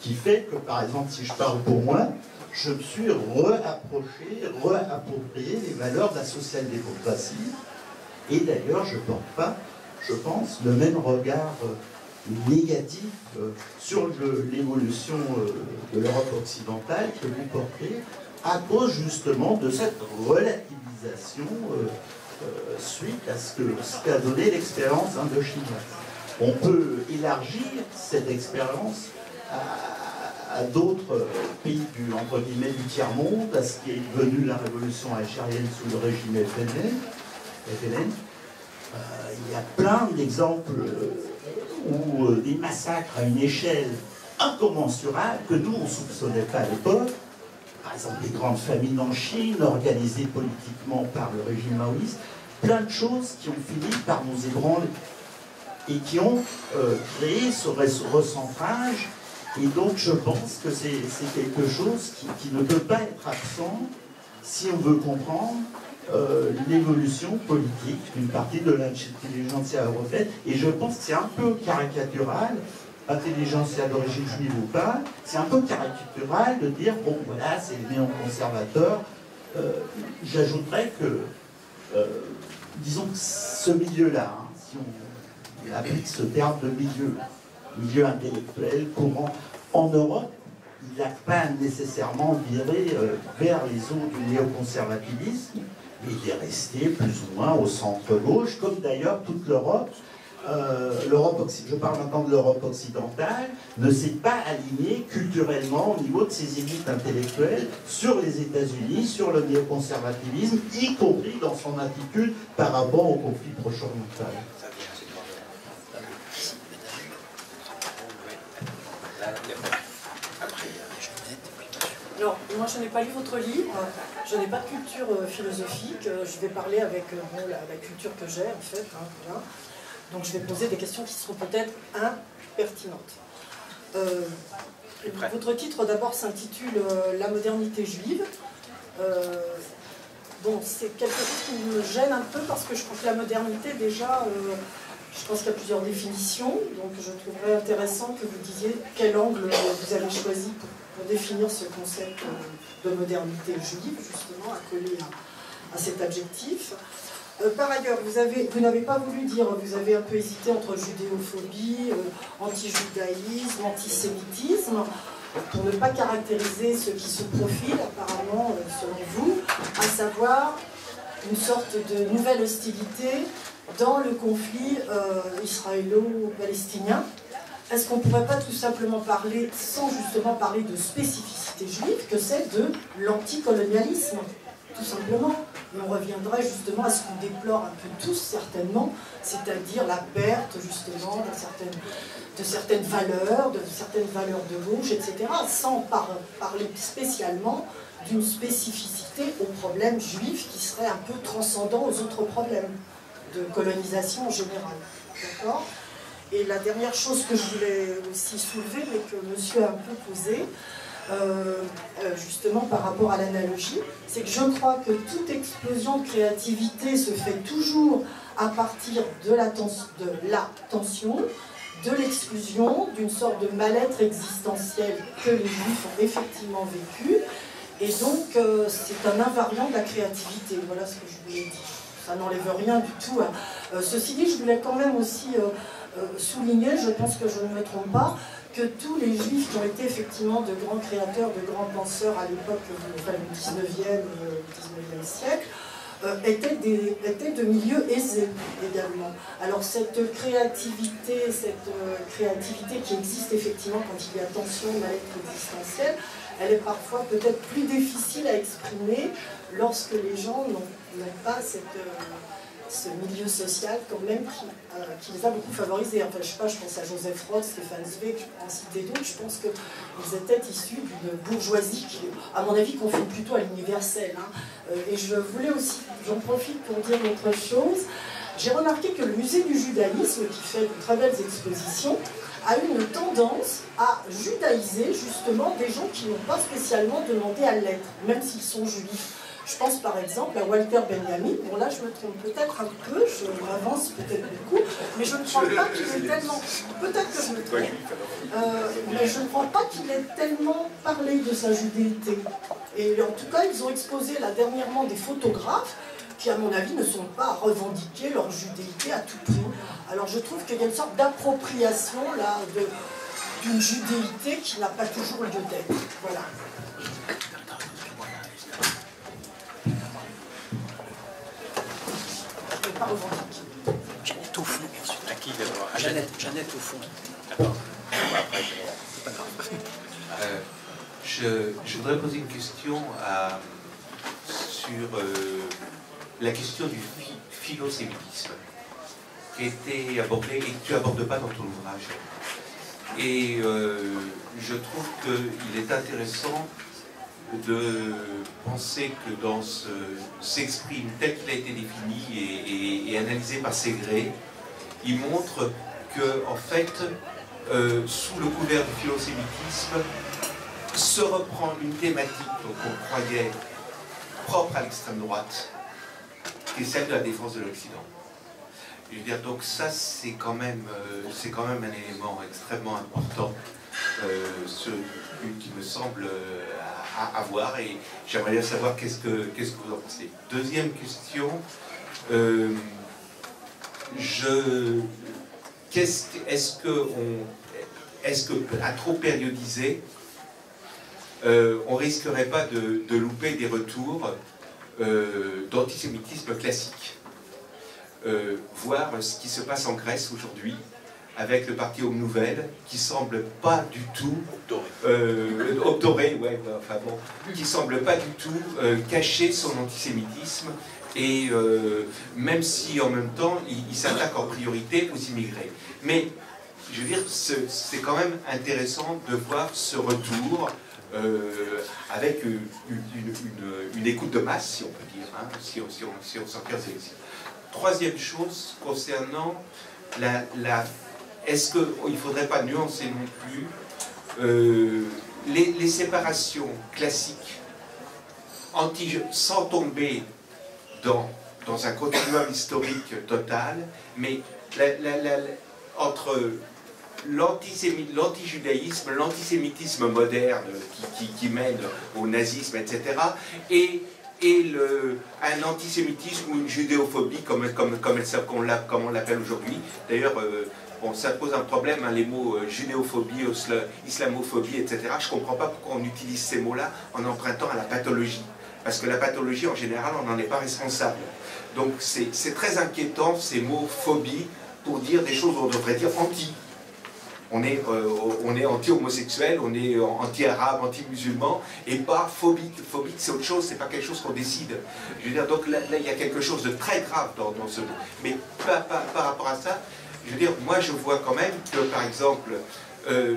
[SPEAKER 8] qui fait que, par exemple, si je parle pour moi, je me suis reapproché, reapproprié les valeurs de la social-démocratie. Et d'ailleurs, je ne porte pas je pense, le même regard euh, négatif euh, sur l'évolution euh, de l'Europe occidentale que vous portez à cause justement de cette relativisation suite à ce qu'a donné l'expérience indochinoise. On peut élargir cette expérience à, d'autres pays du, entre guillemets, du tiers-monde, à ce qui est devenu la révolution algérienne sous le régime FLN euh, il y a plein d'exemples euh, où euh, des massacres à une échelle incommensurable que nous, on ne soupçonnait pas à l'époque, par exemple les grandes famines en Chine, organisées politiquement par le régime maoïste, plein de choses qui ont fini par nous ébranler et qui ont créé ce recentrage. Et donc je pense que c'est quelque chose qui, ne peut pas être absent si on veut comprendre euh, l'évolution politique d'une partie de l'intelligentsia européenne. Et je pense que c'est un peu caricatural, intelligentsia d'origine juive ou pas, c'est un peu caricatural de dire, bon voilà, c'est les néoconservateurs. Euh, J'ajouterais que, euh, disons que ce milieu-là, hein, si on applique ce terme de milieu, milieu intellectuel courant, en Europe, il n'a pas nécessairement viré vers les eaux du néoconservatisme, il est resté plus ou moins au centre-gauche, comme d'ailleurs toute l'Europe. Euh, je parle maintenant de l'Europe occidentale, ne s'est pas alignée culturellement au niveau de ses élites intellectuelles sur les États-Unis, sur le néoconservatisme, y compris dans son attitude par rapport au conflit proche-oriental.
[SPEAKER 9] Alors, moi je n'ai pas lu votre livre, je n'ai pas de culture euh, philosophique, euh, je vais parler avec euh, la, culture que j'ai en fait. Hein, Donc je vais poser des questions qui seront peut-être impertinentes. votre titre d'abord s'intitule La modernité juive. Euh, bon, c'est quelque chose qui me gêne un peu parce que je trouve que la modernité, déjà, euh, je pense qu'il y a plusieurs définitions. Donc je trouverais intéressant que vous disiez quel angle vous avez choisi pour, définir ce concept de modernité juive, justement, accolé à, cet adjectif. Euh, par ailleurs, vous, avez, vous n'avez pas voulu dire, vous avez un peu hésité entre judéophobie, euh, anti-judaïsme, antisémitisme, pour ne pas caractériser ce qui se profile apparemment euh, selon vous, à savoir une sorte de nouvelle hostilité dans le conflit israélo-palestinien. Est-ce qu'on ne pourrait pas tout simplement parler, sans justement parler de spécificité juive, que c'est de l'anticolonialisme tout simplement? Et on reviendrait justement à ce qu'on déplore un peu tous certainement, c'est-à-dire la perte justement de certaines, valeurs, de certaines valeurs de gauche, etc., sans parler spécialement d'une spécificité au problème juif qui serait un peu transcendant aux autres problèmes de colonisation en général. D'accord? Et la dernière chose que je voulais aussi soulever, mais que monsieur a un peu posé, euh, euh, justement par rapport à l'analogie, c'est que je crois que toute explosion de créativité se fait toujours à partir de la, tension, de l'exclusion, d'une sorte de mal-être existentiel que les juifs ont effectivement vécu. Et donc, euh, c'est un invariant de la créativité. Voilà ce que je voulais dire. Ça n'enlève rien du tout. ceci dit, je voulais quand même aussi souligner, je pense que je ne me trompe pas, que tous les juifs qui ont été effectivement de grands créateurs, de grands penseurs à l'époque du 19e, 19e siècle, euh, étaient, des, étaient, de milieux aisés également. Alors cette créativité, cette euh, créativité qui existe effectivement quand il y a tension, mal-être existentielle, elle est parfois peut-être plus difficile à exprimer lorsque les gens n'ont pas cette... Euh, ce milieu social quand même euh, qui, les a beaucoup favorisés. Enfin, je sais pas, je pense à Joseph Roth, Stéphane Zweig, je d'autres. Je pense qu'ils étaient issus d'une bourgeoisie qui, à mon avis, confine plutôt à l'universel. Hein. Euh, et je voulais aussi, j'en profite pour dire autre chose. J'ai remarqué que le musée du judaïsme, qui fait de très belles expositions, a une tendance à judaïser justement des gens qui n'ont pas spécialement demandé à l'être, même s'ils sont juifs. Je pense par exemple à Walter Benjamin. Bon là je me trompe peut-être un peu, je m'avance peut-être beaucoup, mais je ne crois pas qu'il ait tellement... Peut-être que je me trompe. Euh, mais je ne crois pas qu'il ait tellement parlé de sa judéité. Et en tout cas, ils ont exposé là dernièrement des photographes qui, à mon avis, ne sont pas à revendiquer leur judéité à tout prix. Alors je trouve qu'il y a une sorte d'appropriation là d'une judéité qui n'a pas toujours lieu d'être. Voilà.
[SPEAKER 2] Jeannette au fond, bien sûr. À qui d'abord Jeannette, Jeannette au fond. D'accord. Après, c'est pas grave.
[SPEAKER 10] Euh, je, je, voudrais poser une question à, sur euh, la question du philosémitisme qui a été abordée et que tu n'abordes pas dans ton ouvrage. Et euh, je trouve qu'il est intéressant de penser que dans ce s'exprime tel qu'il a été défini et, analysé par Ségré, il montre que, en fait, euh, sous le couvert du philosémitisme, se reprend une thématique qu'on croyait propre à l'extrême droite, qui est celle de la défense de l'Occident. Je veux dire, donc ça, c'est quand, même, euh, c'est quand même un élément extrêmement important, euh, qui me semble à, voir et j'aimerais bien savoir qu'est-ce que, qu'est-ce que vous en pensez. Deuxième question, euh, qu'est-ce, est-ce que, on, est-ce que à trop périodiser, euh, on risquerait pas de, louper des retours euh, d'antisémitisme classique Voir ce qui se passe en Grèce aujourd'hui, avec le parti Homme Nouvelle, qui semble pas du tout euh, ouais, enfin bon, qui semble pas du tout euh, cacher son antisémitisme et euh, même si en même temps il, s'attaque en priorité aux immigrés. Mais je veux dire, c'est quand même intéressant de voir ce retour euh, avec une, une, écoute de masse, si on peut dire, hein, si, on, si, on, si on s'en Troisième chose concernant la, la est-ce qu'il ne faudrait pas nuancer non plus euh, les, séparations classiques sans tomber dans, un continuum historique total, mais entre l'antijudaïsme, l'antisémitisme moderne qui, mène au nazisme, etc., et, un antisémitisme ou une judéophobie comme, comme on l'appelle aujourd'hui. D'ailleurs, euh, bon, ça pose un problème, hein, les mots euh, judéophobie, islamophobie, etc. Je ne comprends pas pourquoi on utilise ces mots-là en empruntant à la pathologie. Parce que la pathologie, en général, on n'en est pas responsable. Donc c'est très inquiétant, ces mots phobie, pour dire des choses où on devrait dire anti on est, euh, on est anti-homosexuel, on est anti-arabe, anti-musulman, et pas phobique. Phobique, c'est autre chose, c'est pas quelque chose qu'on décide. Je veux dire, donc là, il y a quelque chose de très grave dans, ce mot. Mais par, rapport à ça, je veux dire, moi, je vois quand même que, par exemple, euh,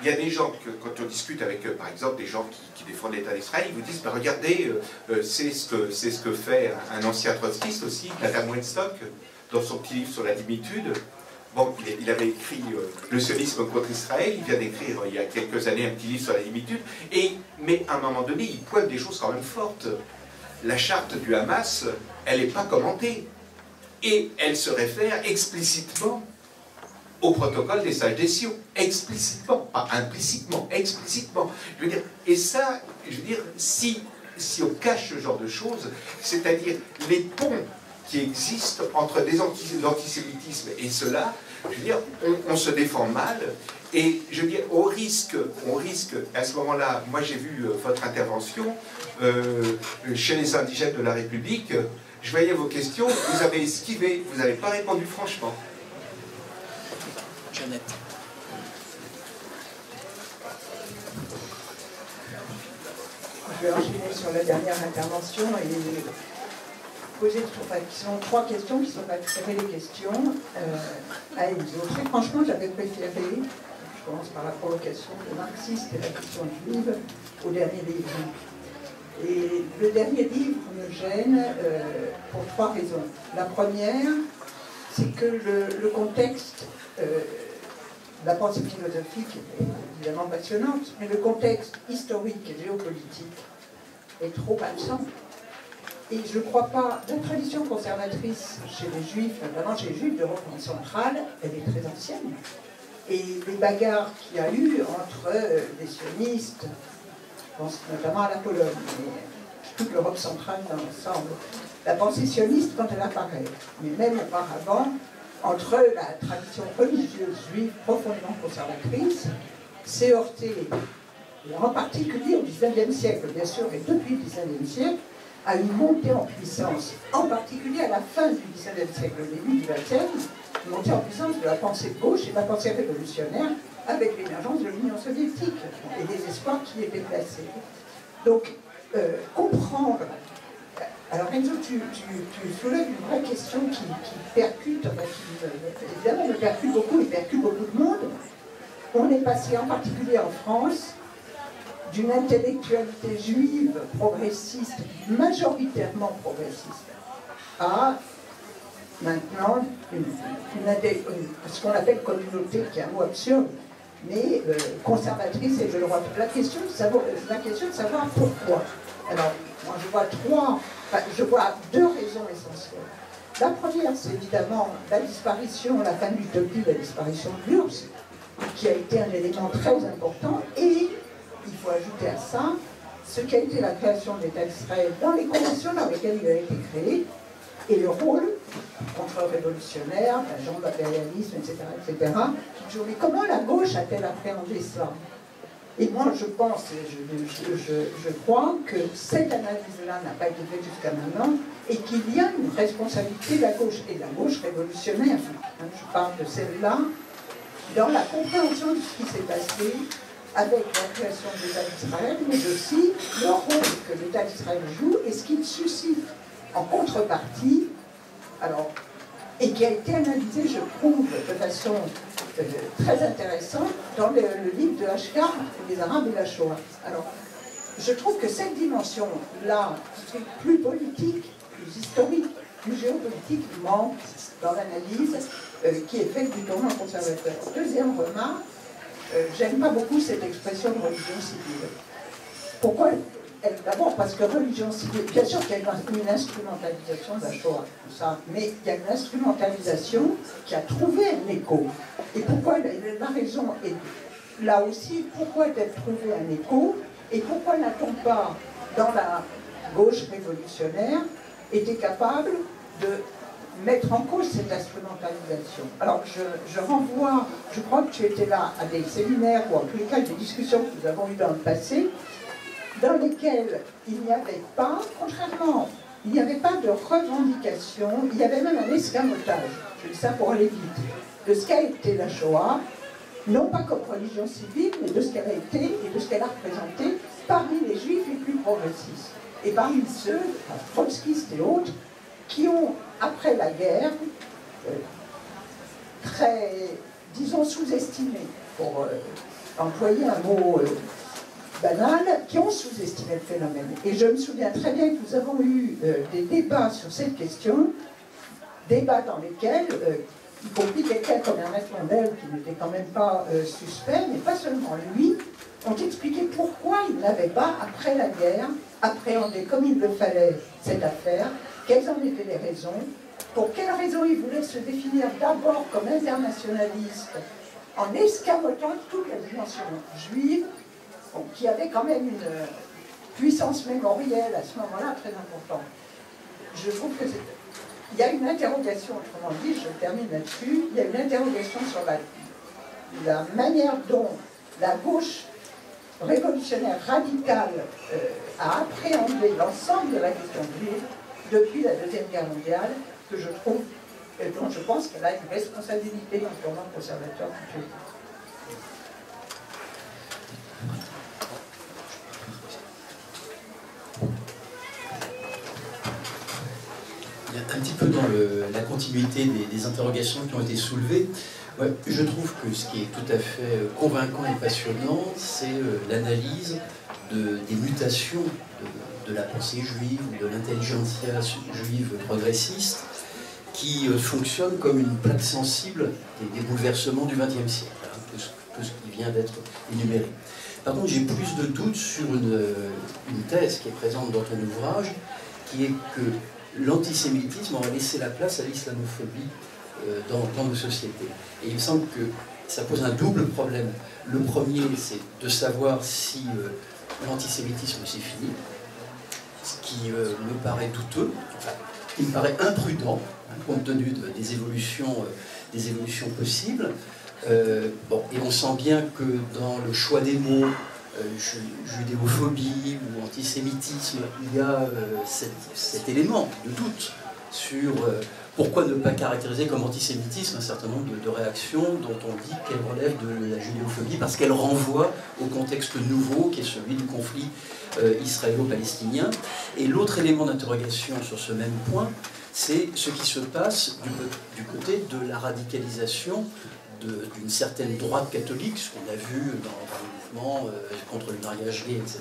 [SPEAKER 10] il y a des gens, que, quand on discute avec, par exemple, des gens qui, défendent l'État d'Israël, ils vous disent, bah, regardez, euh, c'est ce, que, ce que fait un, ancien trotskiste aussi, Adam Weinstock, dans son petit livre sur la dimitude, Bon, il, avait écrit euh, Le sionisme contre Israël, il vient d'écrire il y a quelques années un petit livre sur la limitude, et, mais à un moment donné, il pointe des choses quand même fortes. La charte du Hamas, elle n'est pas commentée. Et elle se réfère explicitement au protocole des sages des. Explicitement, pas implicitement, explicitement. Je veux dire, et ça, je veux dire, si, si on cache ce genre de choses, c'est-à-dire les ponts qui existe entre l'antisémitisme et cela, je veux dire, on, se défend mal. Et je veux dire, au risque, on risque, à ce moment-là, moi j'ai vu euh, votre intervention euh, chez les indigènes de la République, je voyais vos questions, vous avez esquivé, vous n'avez pas répondu franchement.
[SPEAKER 2] Jeannette.
[SPEAKER 11] Je vais enchaîner sur la dernière intervention et poser trois questions qui ne sont pas tout à fait des questions euh, à Enzo. Très franchement, j'avais préféré, je commence par la provocation de marxiste et la question juive, au dernier livre. Et le dernier livre me gêne euh, pour trois raisons. La première, c'est que le, contexte, euh, la pensée philosophique est évidemment passionnante, mais le contexte historique et géopolitique est trop absent et je ne crois pas, la tradition conservatrice chez les juifs, notamment chez les juifs d'Europe centrale, elle est très ancienne. Et les bagarres qu'il y a eu entre euh, les sionistes, notamment à la Pologne, mais toute l'Europe centrale dans l'ensemble, la pensée sioniste quand elle apparaît, mais même auparavant, entre la tradition religieuse juive profondément conservatrice, s'est heurtée, en particulier au XIXe siècle, bien sûr, et depuis le XIXe siècle, à une montée en puissance, en particulier à la fin du XIXe siècle, au début du XXe, une montée en puissance de la pensée gauche et de la pensée révolutionnaire avec l'émergence de l'Union soviétique et des espoirs qui étaient placés. Donc, euh, comprendre. Alors, Enzo, tu, soulèves une vraie question qui, percute, qui, évidemment, me percute beaucoup et percute beaucoup de monde. On est passé, en particulier en France, d'une intellectualité juive progressiste, majoritairement progressiste, à maintenant ce qu'on appelle communauté, qui est un mot absurde, mais euh, conservatrice et de droite. La question, savoir, la question de savoir pourquoi. Alors, moi je vois trois, je vois deux raisons essentielles. La première, c'est évidemment la disparition, la fin de l'utopie, la disparition de l'URSS, qui a été un élément très important, et il faut ajouter à ça ce qu'a été la création de l'État d'Israël dans les conditions dans lesquelles il a été créé et le rôle contre-révolutionnaire, l'agent de l'impérialisme, etc., etc. Mais comment la gauche a-t-elle appréhendé ça? Et moi, je pense, je, je, crois que cette analyse-là n'a pas été faite jusqu'à maintenant et qu'il y a une responsabilité de la gauche et de la gauche révolutionnaire. Hein, je parle de celle-là dans la compréhension de ce qui s'est passé avec la création de l'État d'Israël, mais aussi le rôle que l'État d'Israël joue et ce qu'il suscite en contrepartie, alors, et qui a été analysé, je trouve, de façon euh, très intéressante dans le, livre de Ashkar, Les Arabes et la Shoah. Alors, je trouve que cette dimension-là, plus politique, plus historique, plus géopolitique, manque dans l'analyse euh, qui est faite du tournant conservateur. Deuxième remarque, euh, j'aime pas beaucoup cette expression de religion civile. Pourquoi D'abord parce que religion bien sûr qu'il y a une, instrumentalisation de la Shoah, tout ça, mais il y a une instrumentalisation qui a trouvé un écho. Et pourquoi la raison est là aussi, pourquoi d'être trouvé un écho et pourquoi n'a-t-on pas, dans la gauche révolutionnaire, été capable de mettre en cause cette instrumentalisation? Alors, je, renvoie, je crois que tu étais là à des séminaires, ou en tous les cas des discussions que nous avons eues dans le passé, dans lesquelles il n'y avait pas, contrairement, il n'y avait pas de revendication, il y avait même un escamotage, je dis ça pour aller vite, de ce qu'a été la Shoah, non pas comme religion civile, mais de ce qu'elle a été et de ce qu'elle a représenté parmi les juifs les plus progressistes. Et parmi ceux, trotskistes et autres, qui ont, après la guerre, euh, très, disons, sous-estimé, pour euh, employer un mot euh, banal, qui ont sous-estimé le phénomène. Et je me souviens très bien que nous avons eu des débats sur cette question, débats dans lesquels, y compris quelqu'un comme Ernest Mandel, qui n'était quand même pas suspect, mais pas seulement lui, ont expliqué pourquoi il n'avait pas, après la guerre, appréhendé comme il le fallait cette affaire, quelles en étaient les raisons Pour quelles raisons il voulait se définir d'abord comme internationaliste en escamotant toute la dimension juive, qui avait quand même une puissance mémorielle à ce moment-là très importante. Je trouve que Il y a une interrogation, autrement dit, je termine là-dessus, il y a une interrogation sur la, manière dont la gauche révolutionnaire radicale euh, a appréhendé l'ensemble de la question juive depuis la Deuxième Guerre mondiale, que je trouve, et dont je pense qu'elle a une responsabilité en que conservateur
[SPEAKER 12] Un dans la continuité des, interrogations qui ont été soulevées, je trouve que ce qui est tout à fait convaincant et passionnant, c'est euh, l'analyse des mutations de, la pensée juive ou de l'intelligentsia juive progressiste qui euh, fonctionne comme une plaque sensible des, bouleversements du XXe siècle, hein, tout, ce, qui vient d'être énuméré. Par contre, j'ai plus de doutes sur une, thèse qui est présente dans ton ouvrage, qui est que l'antisémitisme aurait laissé la place à l'islamophobie euh, dans, nos sociétés. Et il me semble que ça pose un double problème. Le premier, c'est de savoir si euh, l'antisémitisme c'est fini, ce qui euh, me paraît douteux, qui me paraît imprudent, hein, compte tenu des, évolutions, des évolutions possibles. Bon, et on sent bien que dans le choix des mots, judéophobie ou antisémitisme, il y a cet, élément de doute sur pourquoi ne pas caractériser comme antisémitisme un certain nombre de, réactions dont on dit qu'elles relèvent de la judéophobie parce qu'elles renvoient au contexte nouveau qui est celui du conflit euh, israélo-palestinien. Et l'autre élément d'interrogation sur ce même point, c'est ce qui se passe du, côté de la radicalisation d'une certaine droite catholique, ce qu'on a vu dans, le euh, contre le mariage gay, etc.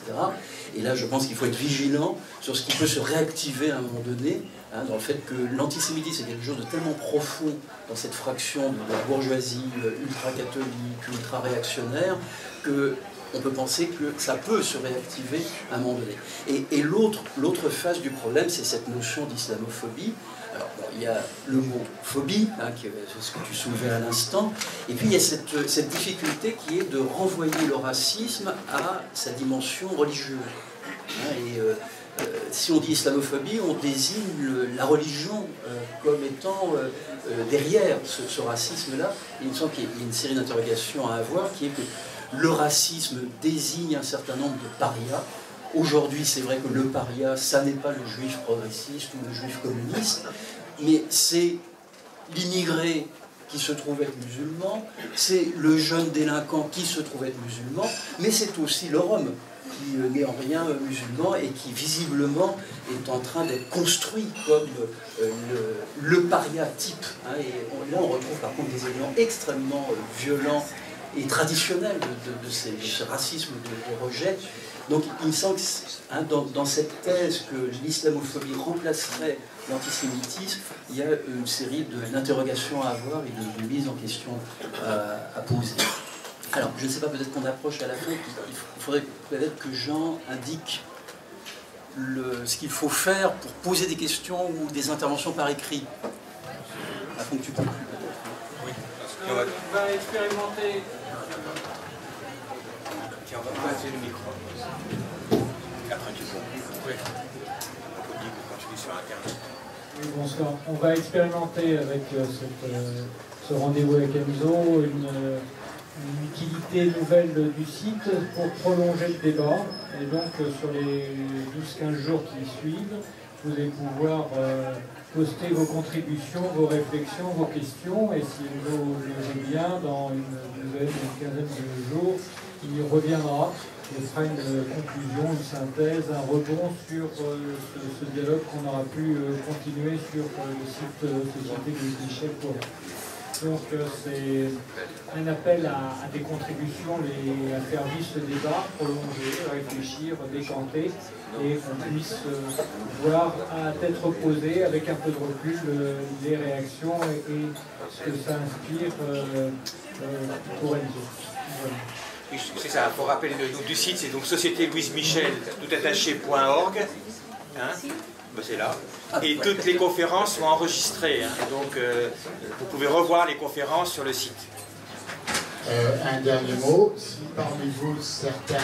[SPEAKER 12] Et là, je pense qu'il faut être vigilant sur ce qui peut se réactiver à un moment donné, hein, dans le fait que l'antisémitisme est quelque chose de tellement profond dans cette fraction de la bourgeoisie euh, ultra-catholique, ultra-réactionnaire, que on peut penser que ça peut se réactiver à un moment donné. Et, l'autre, face du problème, c'est cette notion d'islamophobie. Il y a le mot phobie, hein, ce que tu soulevais à l'instant, et puis il y a cette, cette, difficulté qui est de renvoyer le racisme à sa dimension religieuse. Hein, et euh, euh, si on dit islamophobie, on désigne la religion euh, comme étant derrière ce, ce racisme-là. Il me semble qu'il y a une série d'interrogations à avoir qui est que le racisme désigne un certain nombre de parias. Aujourd'hui, c'est vrai que le paria, ça n'est pas le juif progressiste ou le juif communiste, mais c'est l'immigré qui se trouve être musulman, c'est le jeune délinquant qui se trouve être musulman, mais c'est aussi le Rome qui n'est en rien musulman et qui visiblement est en train d'être construit comme euh, le, paria type. Hein. et là, on retrouve par contre des éléments extrêmement euh, violents et traditionnel de, de, ces, ce racisme de, rejet. Donc il me semble que hein, dans, cette thèse que l'islamophobie remplacerait l'antisémitisme, il y a une série d'interrogations à avoir et de, mises en question à, poser. Alors, je ne sais pas, peut-être qu'on approche à la fin, il faudrait peut-être que Jean indique le, ce qu'il faut faire pour poser des questions ou des interventions par écrit Afin que tu conclues.
[SPEAKER 2] Oui.
[SPEAKER 13] On va expérimenter.
[SPEAKER 2] Tiens, on va passer le micro. Après, tu peux. Oui. On peut dire que quand tu es sur Internet.
[SPEAKER 13] On va expérimenter avec euh, euh, ce rendez-vous avec Amiso une, utilité nouvelle du site pour prolonger le débat. Et donc, euh, sur les 12-15 jours qui suivent, vous allez pouvoir poster vos contributions, vos réflexions, vos questions. Et si vous le jugez bien, dans une une quinzaine de jours, il y reviendra et fera une euh, conclusion, une synthèse, un rebond sur euh, ce, ce dialogue qu'on aura pu euh, continuer sur le site Société de. Donc c'est un appel à, des contributions, les, à faire vivre ce débat, prolonger, réfléchir, décanter, et qu'on puisse voir à tête reposée, avec un peu de recul, les réactions et, ce que ça inspire pour Enzo. Voilà.
[SPEAKER 2] C'est ça, pour rappeler le nom du site, c'est donc société Louise Michel, toutattaché.org. Hein ben, c'est là. Et toutes les conférences sont enregistrées. hein. Donc, euh, vous pouvez revoir les conférences sur le site.
[SPEAKER 14] Euh, un dernier mot, si parmi vous certains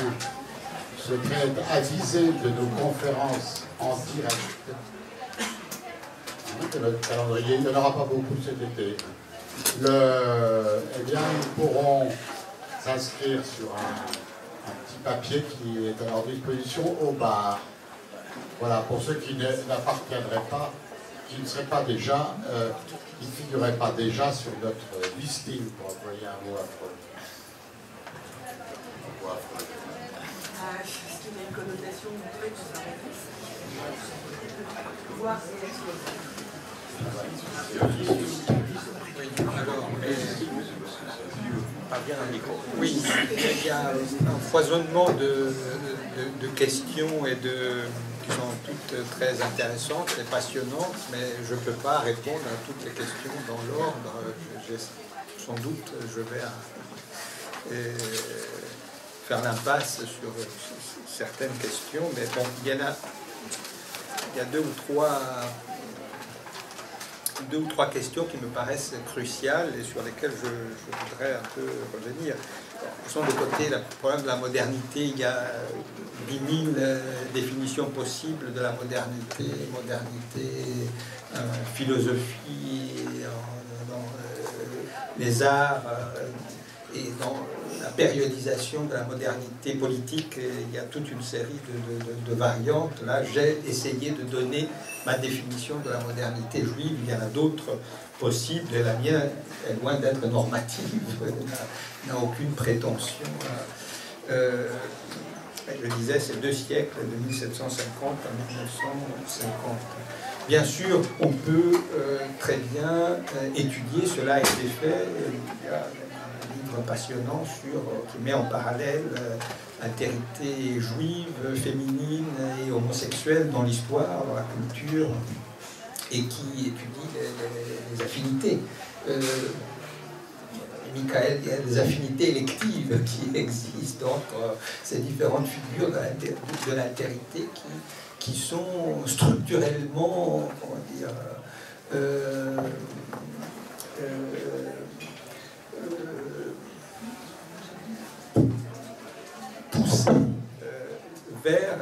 [SPEAKER 14] souhaiteraient être avisés de nos conférences en direct, hein, notre calendrier, il n'y en aura pas beaucoup cet été. Le, eh bien, ils pourront s'inscrire sur un, un petit papier qui est à leur disposition au bar. Voilà, pour ceux qui ne- n'appartiendraient pas, qui ne seraient pas déjà, euh, qui ne figuraient pas déjà sur notre euh, listing, pour employer un mot affreux. Un mot affreux.
[SPEAKER 9] Ah, Est-ce qu'il y a une connotation
[SPEAKER 2] Parle bien dans le micro.
[SPEAKER 6] Oui, il y a un foisonnement de, de- de questions et de, qui sont toutes très intéressantes et passionnantes, mais je ne peux pas répondre à toutes les questions dans l'ordre. Sans doute, je vais faire l'impasse sur certaines questions, mais bon, il y en a, il y a deux ou trois deux ou trois questions qui me paraissent cruciales et sur lesquelles je, voudrais un peu revenir. Passons de côté le problème de la modernité. Il y a 10 000 euh, définitions possibles de la modernité, modernité, euh, philosophie, euh, les arts et dans la périodisation de la modernité politique. Il y a toute une série de, variantes. Là, j'ai essayé de donner ma définition de la modernité juive. Il y en a d'autres possibles et la mienne est loin d'être normative, n'a- aucune prétention. euh, je disais, c'est deux siècles, de 1750 à 1950. Bien sûr, on peut euh, très bien euh, étudier, cela a été fait. Passionnant sur, euh, qui met en parallèle euh, l'altérité juive, féminine et homosexuelle dans l'histoire, dans la culture, et qui étudie les, affinités. Euh, Michael, il y a des affinités électives qui existent entre euh, ces différentes figures de l'altérité qui, qui sont structurellement, comment dire, euh, euh, euh, vers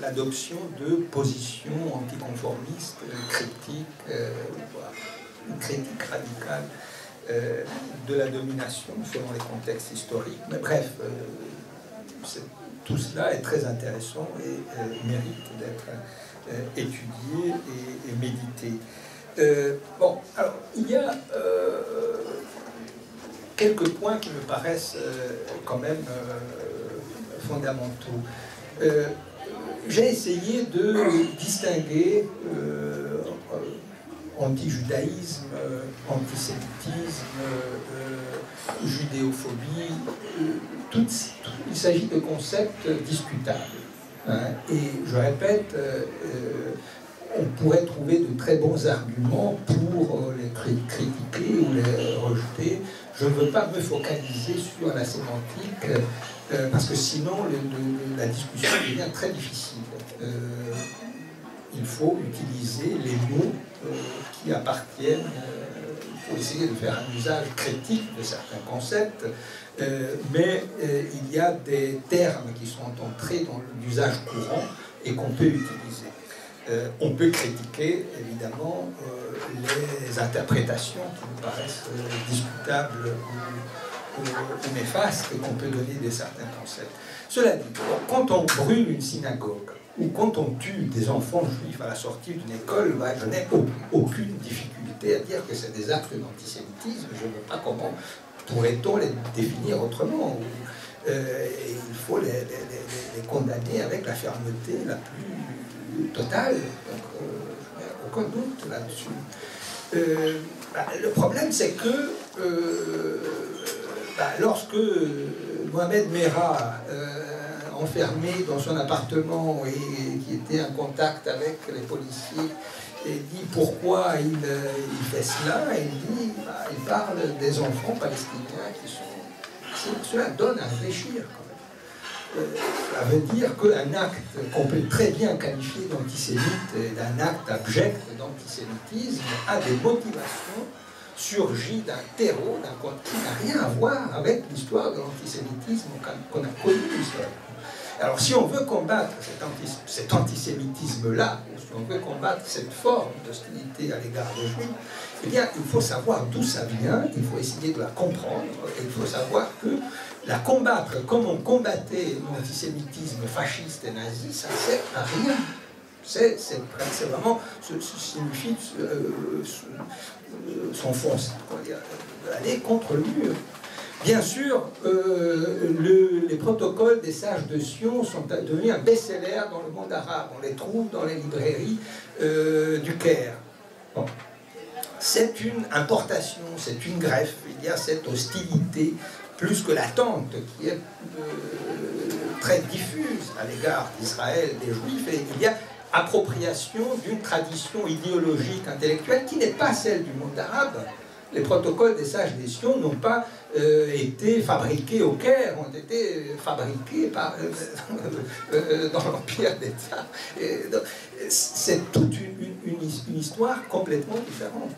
[SPEAKER 6] l'adoption de positions anticonformistes, euh, critiques, euh, voire une critique radicale euh, de la domination selon les contextes historiques. Mais bref, euh, tout cela est très intéressant et euh, mérite d'être euh, étudié et, et médité. Euh, bon, alors, il y a euh, quelques points qui me paraissent euh, quand même euh, fondamentaux. Euh, J'ai essayé de distinguer euh, euh, anti-judaïsme, antisémitisme, judéophobie. il s'agit de concepts discutables. hein. et je répète, on pourrait trouver de très bons arguments pour les critiquer ou les rejeter. Je ne veux pas me focaliser sur la sémantique, parce que sinon la discussion devient très difficile. il faut utiliser les mots qui appartiennent faut essayer de faire un usage critique de certains concepts, euh, mais euh, il y a des termes qui sont entrés dans l'usage courant et qu'on peut utiliser. Euh, on peut critiquer évidemment les interprétations qui nous paraissent discutables ou néfastes qu'on peut donner de certains concepts. Cela dit, quand on brûle une synagogue, ou quand on tue des enfants juifs à la sortie d'une école, bah, je n'ai aucune difficulté à dire que c'est des actes d'antisémitisme. Je ne vois pas comment pourrait-on les définir autrement. Euh, il faut les, condamner avec la fermeté la plus totale. Donc, euh, aucun doute là-dessus. Euh, bah, le problème, c'est que bah, lorsque Mohamed Merah enfermé dans son appartement et qui était en contact avec les policiers dit pourquoi il, euh, fait cela il dit bah, il parle des enfants palestiniens qui sont cela donne à réfléchir quand même. Euh, ça veut dire qu'un acte qu'on peut très bien qualifier d'antisémite, d'un acte abject d'antisémitisme, a des motivations surgies d'un terreau, d'un qui n'a rien à voir avec l'histoire de l'antisémitisme qu'on a connu. Alors si on veut combattre cet, antisémitisme-là, si on veut combattre cette forme d'hostilité à l'égard des juifs, eh bien il faut savoir d'où ça vient, il faut essayer de la comprendre, et il faut savoir que la combattre comme on combattait l'antisémitisme fasciste et nazi, ça ne sert à rien. C'est vraiment, ce, signifie euh, s'enfoncer, aller contre le mur. Bien sûr, euh, les protocoles des sages de Sion sont devenus un best-seller dans le monde arabe. On les trouve dans les librairies euh, du Caire. C'est une importation, c'est une greffe. Il y a cette hostilité plus que latente qui est euh, très diffuse à l'égard d'Israël, des Juifs. Et il y a appropriation d'une tradition idéologique, intellectuelle qui n'est pas celle du monde arabe les protocoles des sages des Sions n'ont pas euh, été fabriqués au Caire, ont été fabriqués par, euh, euh, dans l'Empire d'État. C'est toute une, histoire complètement différente.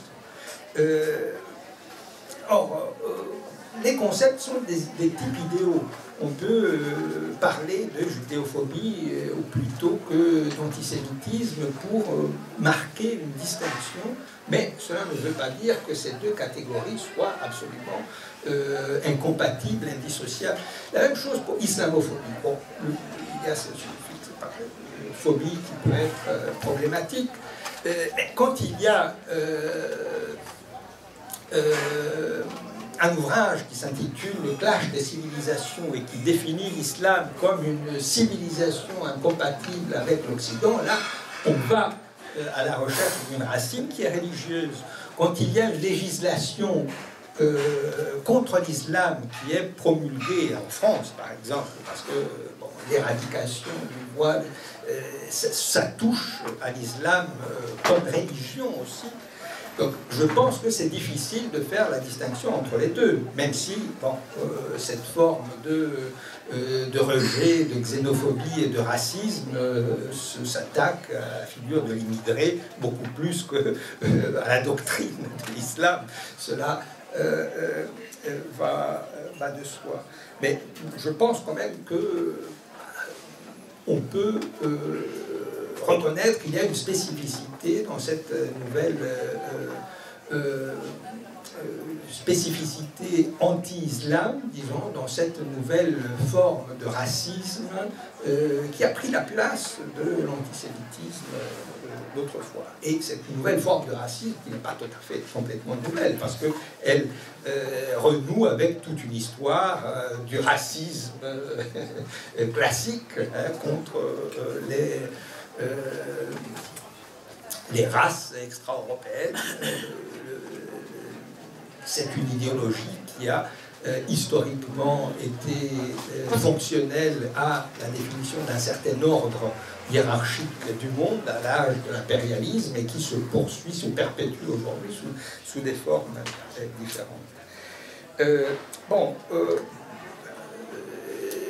[SPEAKER 6] or, les concepts sont des, types idéaux. On peut parler de judéophobie ou plutôt que d'antisémitisme pour marquer une distinction mais cela ne veut pas dire que ces deux catégories soient absolument euh, incompatibles, indissociables. La même chose pour islamophobie. Bon, il y a cette phobie qui peut être euh, problématique. Euh, quand il y a un ouvrage qui s'intitule Le clash des civilisations et qui définit l'islam comme une civilisation incompatible avec l'Occident, là, on va euh, à la recherche d'une racine qui est religieuse. Quand il y a une législation euh, contre l'islam qui est promulguée en France, par exemple, parce que l'éradication du voile, euh, ça, touche à l'islam comme religion aussi. Donc je pense que c'est difficile de faire la distinction entre les deux, même si bon, cette forme de euh, de rejet, de xénophobie et de racisme euh, s'attaque à la figure de l'immigré beaucoup plus qu'à euh, la doctrine de l'islam. Cela va, va, de soi. Mais je pense quand même que on peut reconnaître qu'il y a une spécificité dans cette nouvelle spécificité anti-islam, disons, dans cette nouvelle forme de racisme euh, qui a pris la place de l'antisémitisme euh, d'autrefois. Et cette nouvelle forme de racisme qui n'est pas tout à fait complètement nouvelle, parce qu'elle euh, renoue avec toute une histoire du racisme classique hein, contre les les races extra-européennes, c'est une idéologie qui a euh, historiquement été euh, fonctionnel à la définition d'un certain ordre hiérarchique du monde à l'âge de l'impérialisme et qui se poursuit, se perpétue aujourd'hui sous, des formes euh, différentes. bon,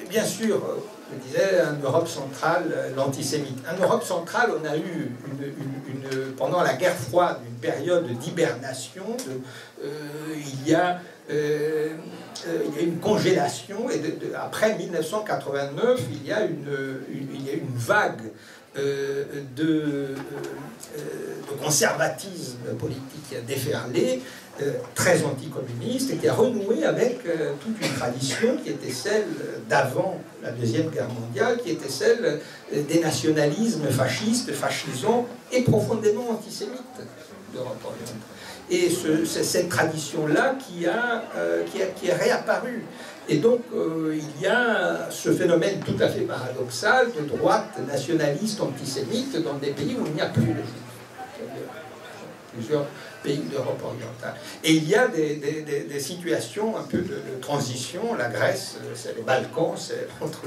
[SPEAKER 6] bien sûr, je disais, en Europe centrale, l'antisémite. En Europe centrale, on a eu, une, pendant la guerre froide, une période d'hibernation. il y a euh, euh, une congélation, et après 1989, il y a une, une vague euh, de, de, conservatisme politique qui a déferlé, très anticommuniste, et qui a renoué avec toute une tradition qui était celle d'avant la Deuxième Guerre mondiale, qui était celle des nationalismes fascistes, fascisants et profondément antisémites d'Europe orientale. Et c'est cette tradition-là qui, a, euh, qui, qui, est réapparue. Et donc, euh, il y a ce phénomène tout à fait paradoxal de droite nationaliste antisémite dans des pays où il n'y a plus de juifs. Plusieurs pays d'Europe orientale. Et il y a des, des, situations un peu de, transition. La Grèce, euh, c'est les Balkans, c'est entre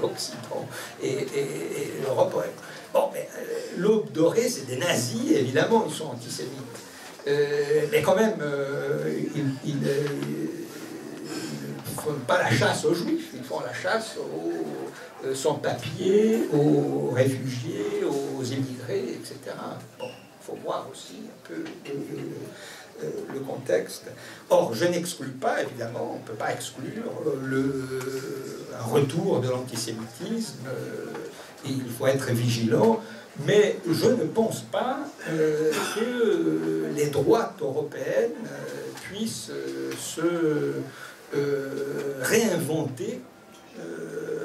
[SPEAKER 6] l'Occident et, et, et. Bon, mais l'aube dorée, c'est des nazis, évidemment, ils sont antisémites. Euh, mais quand même, euh, ils, ne font pas la chasse aux juifs, ils font la chasse aux euh, sans-papiers, aux réfugiés, aux immigrés, etc. Bon, faut voir aussi un peu le contexte. Or, je n'exclus pas, évidemment, on ne peut pas exclure le, un retour de l'antisémitisme, et il faut être vigilant mais je ne pense pas euh, que les droites européennes euh, puissent euh, se réinventer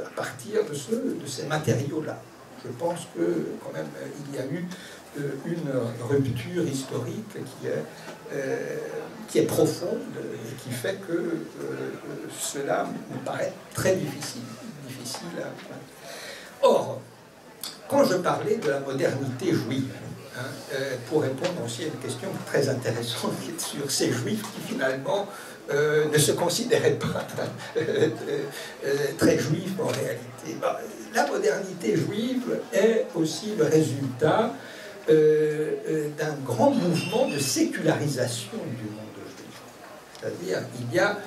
[SPEAKER 6] à partir de, ce, de ces matériaux-là. Je pense que quand même il y a eu une rupture historique qui est, qui est profonde et qui fait que cela me paraît très difficile. difficile Or, quand je parlais de la modernité juive, hein, euh, pour répondre aussi à une question très intéressante sur ces juifs qui finalement euh, ne se considéraient pas euh, très juifs en réalité. Bah, la modernité juive est aussi le résultat d'un grand mouvement de sécularisation du monde juif. C'est-à-dire il y a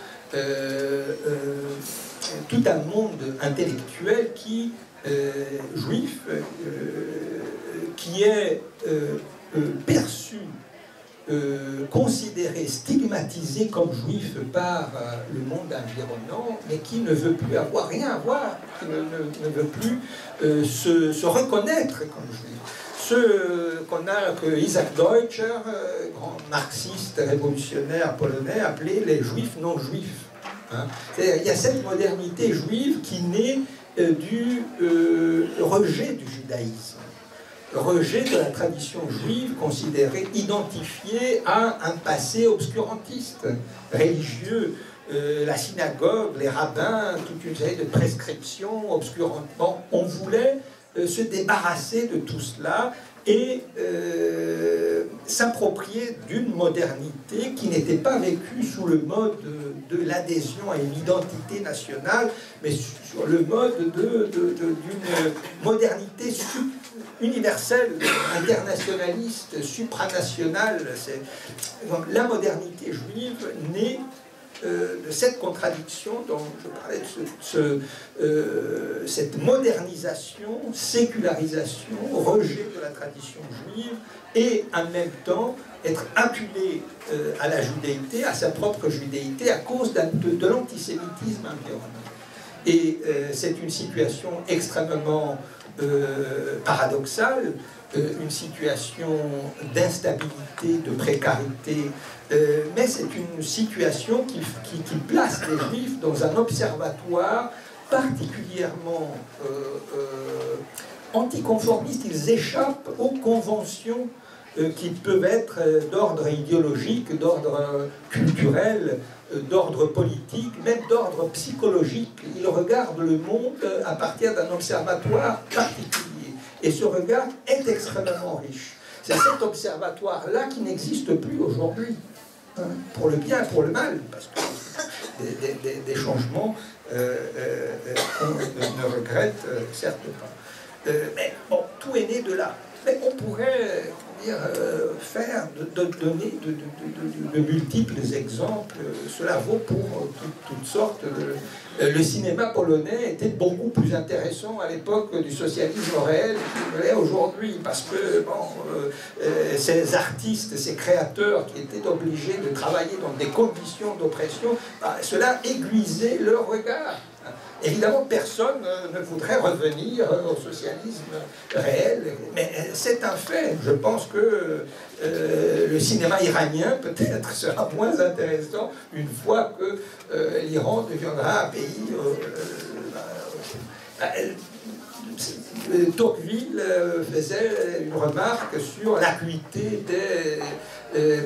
[SPEAKER 6] tout un monde intellectuel qui euh, juif euh, qui est euh, perçu, considéré, stigmatisé comme juif par le monde environnant, mais qui ne veut plus avoir rien à voir, qui ne, veut plus se, reconnaître comme juif. Ce qu'on a, que Isaac Deutscher, grand marxiste révolutionnaire polonais, appelait les juifs non juifs. Hein. Il y a cette modernité juive qui naît euh, du euh, rejet du judaïsme, rejet de la tradition juive considérée, identifiée à un passé obscurantiste, religieux, euh, la synagogue, les rabbins, toute une série de prescriptions obscurantes. on voulait se débarrasser de tout cela et s'approprier d'une modernité qui n'était pas vécue sous le mode de, l'adhésion à une identité nationale, mais sur le mode d'une modernité universelle, internationaliste, supranationale. La modernité juive naît euh, de cette contradiction dont je parlais, de euh, cette modernisation, sécularisation, rejet de la tradition juive, et en même temps être acculé euh, à la judéité, à sa propre judéité, à cause de, de l'antisémitisme environnant. Et c'est une situation extrêmement paradoxale, une situation d'instabilité, de précarité, euh, mais c'est une situation qui, place les juifs dans un observatoire particulièrement euh, euh, anticonformiste. Ils échappent aux conventions qui peuvent être d'ordre idéologique, d'ordre culturel, d'ordre politique, même d'ordre psychologique. Ils regardent le monde à partir d'un observatoire particulier. Et ce regard est extrêmement riche. C'est cet observatoire-là qui n'existe plus aujourd'hui pour le bien pour le mal, parce que des, changements euh, euh, euh, qu'on ne regrette euh, certes pas. Mais bon, tout est né de là. Mais on pourrait dire, euh, faire, de, donner de, multiples exemples. Cela vaut pour euh, toutes- sortes. euh, Le cinéma polonais était beaucoup plus intéressant à l'époque du socialisme réel qu'il l'est aujourd'hui, parce que bon, euh, euh, ces artistes, ces créateurs qui étaient obligés de travailler dans des conditions d'oppression, bah, cela aiguisait leur regard. Évidemment, personne euh, ne voudrait revenir euh, au socialisme réel, mais euh, c'est un fait. Je pense que le cinéma iranien peut-être sera moins intéressant une fois que l'Iran deviendra un pays. Tocqueville faisait une remarque sur l'acuité des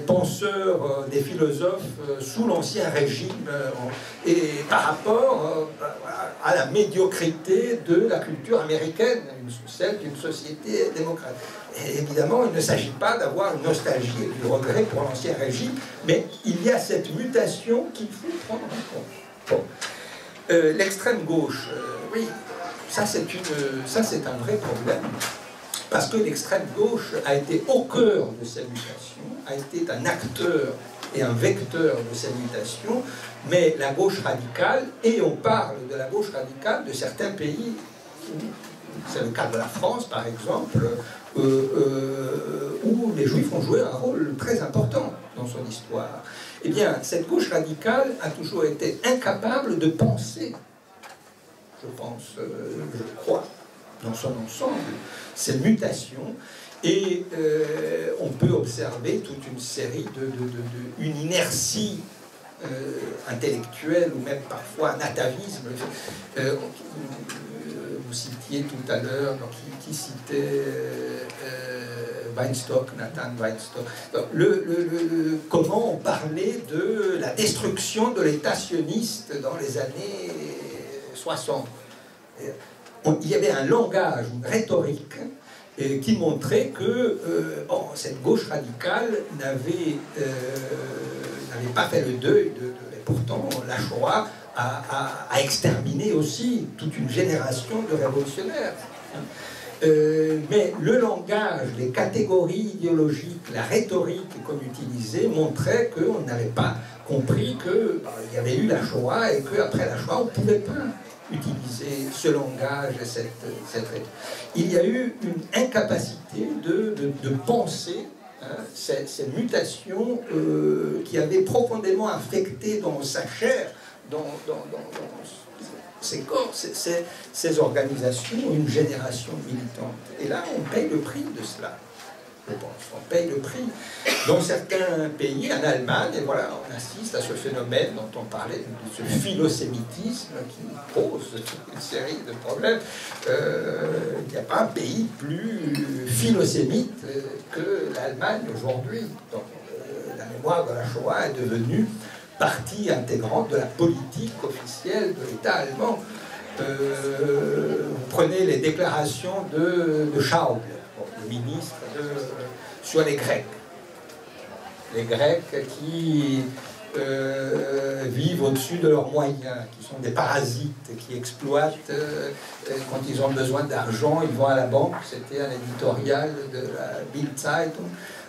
[SPEAKER 6] penseurs, euh, des philosophes euh, sous l'Ancien Régime euh, et par rapport euh, à la médiocrité de la culture américaine, celle d'une société démocrate. Évidemment, il ne s'agit pas d'avoir une nostalgie et du regret pour l'Ancien Régime, mais il y a cette mutation qu'il faut prendre en compte. Euh, L'extrême gauche, euh, oui, ça c'est un vrai problème, parce que l'extrême gauche a été au cœur de ces mutations, a été un acteur et un vecteur de ces mutations, mais la gauche radicale, et on parle de la gauche radicale de certains pays, c'est le cas de la France par exemple, euh, euh, où les juifs ont joué un rôle très important dans son histoire. Eh bien, cette gauche radicale a toujours été incapable de penser, je pense, euh, je crois, dans son ensemble, ces mutations. Et euh, on peut observer toute une série de, inertie euh, intellectuelle ou même parfois un atavisme. Euh, vous citiez tout à l'heure, qui, qui citait Weinstock, Nathan Weinstock. Comment on parlait de la destruction de l'État sioniste dans les années 60. Il y avait un langage, une rhétorique euh, qui montrait que euh, cette gauche radicale n'avait euh, n'avait pas fait le deuil de, pourtant la Shoah a, exterminé aussi toute une génération de révolutionnaires. Mais le langage, les catégories idéologiques, la rhétorique qu'on utilisait montrait qu'on n'avait pas compris qu'il y avait eu la Shoah et qu'après la Shoah, on ne pouvait pas utiliser ce langage et cette, cette. Il y a eu une incapacité de, de- penser hein, ces, mutations euh, qui avaient profondément affecté dans sa chair, dans, dans- dans- ces corps, ces- ces organisations, une génération militante. Et là, on paye le prix de cela. On paye le prix. Dans certains pays, en Allemagne, et voilà, on assiste à ce phénomène dont on parlait, ce philosémitisme qui pose une série de problèmes. Euh, il n'y a pas un pays plus philosémite euh, que l'Allemagne aujourd'hui. Euh, la mémoire de la Shoah est devenue partie intégrante de la politique officielle de l'État allemand. Prenez les déclarations de, de Schauble, ministre sur les Grecs. Les Grecs qui euh, vivent au-dessus de leurs moyens, qui sont des parasites, qui exploitent, euh, quand ils ont besoin d'argent, ils vont à la banque, c'était un éditorial de la Bild Zeitung,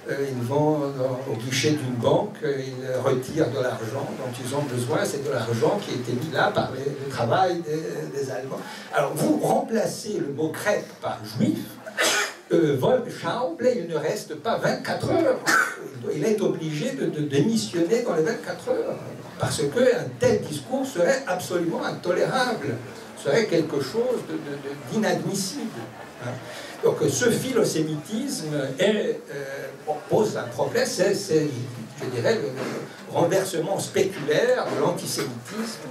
[SPEAKER 6] euh, ils vont au guichet d'une banque, ils retirent de l'argent dont ils ont besoin, c'est de l'argent qui a été mis là par le travail des, des Allemands. Alors vous remplacez le mot grec par juif, euh, Schauble, il ne reste pas 24 heures. Il est obligé de, démissionner dans les 24 heures. Parce qu'un tel discours serait absolument intolérable, serait quelque chose d'inadmissible. hein. Donc ce philosémitisme est, euh, pose un problème, c'est, je dirais, le renversement spéculaire de l'antisémitisme.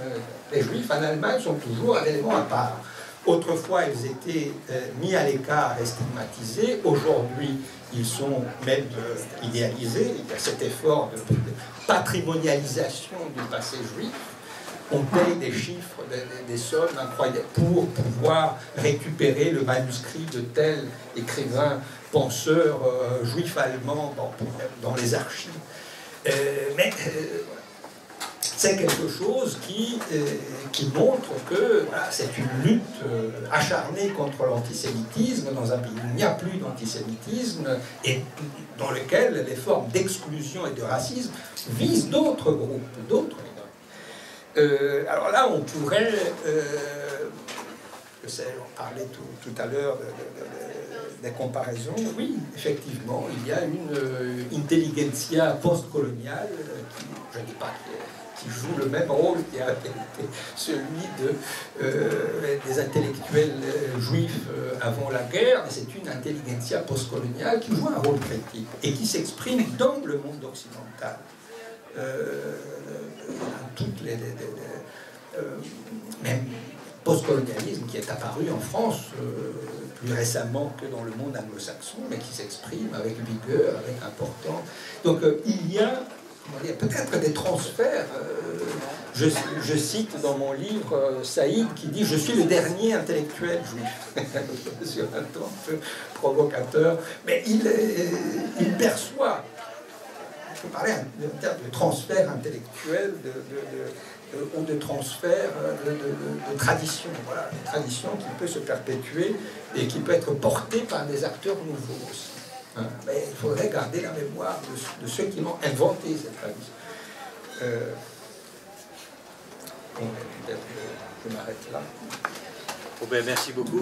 [SPEAKER 6] Les juifs en Allemagne sont toujours un élément à part. Autrefois, ils étaient euh, mis à l'écart et stigmatisés. Aujourd'hui, ils sont même euh, idéalisés. Il y a cet effort de, patrimonialisation du passé juif. On paye des chiffres, des, sommes incroyables pour pouvoir récupérer le manuscrit de tel écrivain, penseur euh, juif allemand dans, dans les archives. Euh, mais euh, c'est quelque chose qui, euh, montre que c'est une lutte euh, acharnée contre l'antisémitisme dans un pays où il n'y a plus d'antisémitisme et dans lequel les formes d'exclusion et de racisme visent d'autres groupes, d'autres euh, alors là, on pourrait, euh, je sais, on parlait tout, à l'heure de, de- de- des comparaisons. Oui, effectivement, il y a une intelligentsia postcoloniale je ne dis pas qui, qui joue le même rôle qui a été celui euh, des intellectuels euh, juifs euh, avant la guerre, c'est une intelligentsia postcoloniale qui joue un rôle critique et qui s'exprime dans le monde occidental. Euh, dans toutes les, les- même postcolonialisme qui est apparu en France plus récemment que dans le monde anglo-saxon, mais qui s'exprime avec vigueur, avec importance. Donc il y a comment dire, peut-être des transferts. euh, je, cite dans mon livre euh, Saïd qui dit Je suis le dernier intellectuel juif. Sur un peu provocateur, mais il, il perçoit je parlais en termes de transfert intellectuel ou de transfert euh, de tradition. Voilà, une tradition qui peut se perpétuer et qui peut être portée par des acteurs nouveaux aussi. Hein, ben, il faudrait garder la mémoire de, ceux qui l'ont inventé, cette tradition. Euh, bon, peut-être que je m'arrête là.
[SPEAKER 2] Oh ben, merci beaucoup.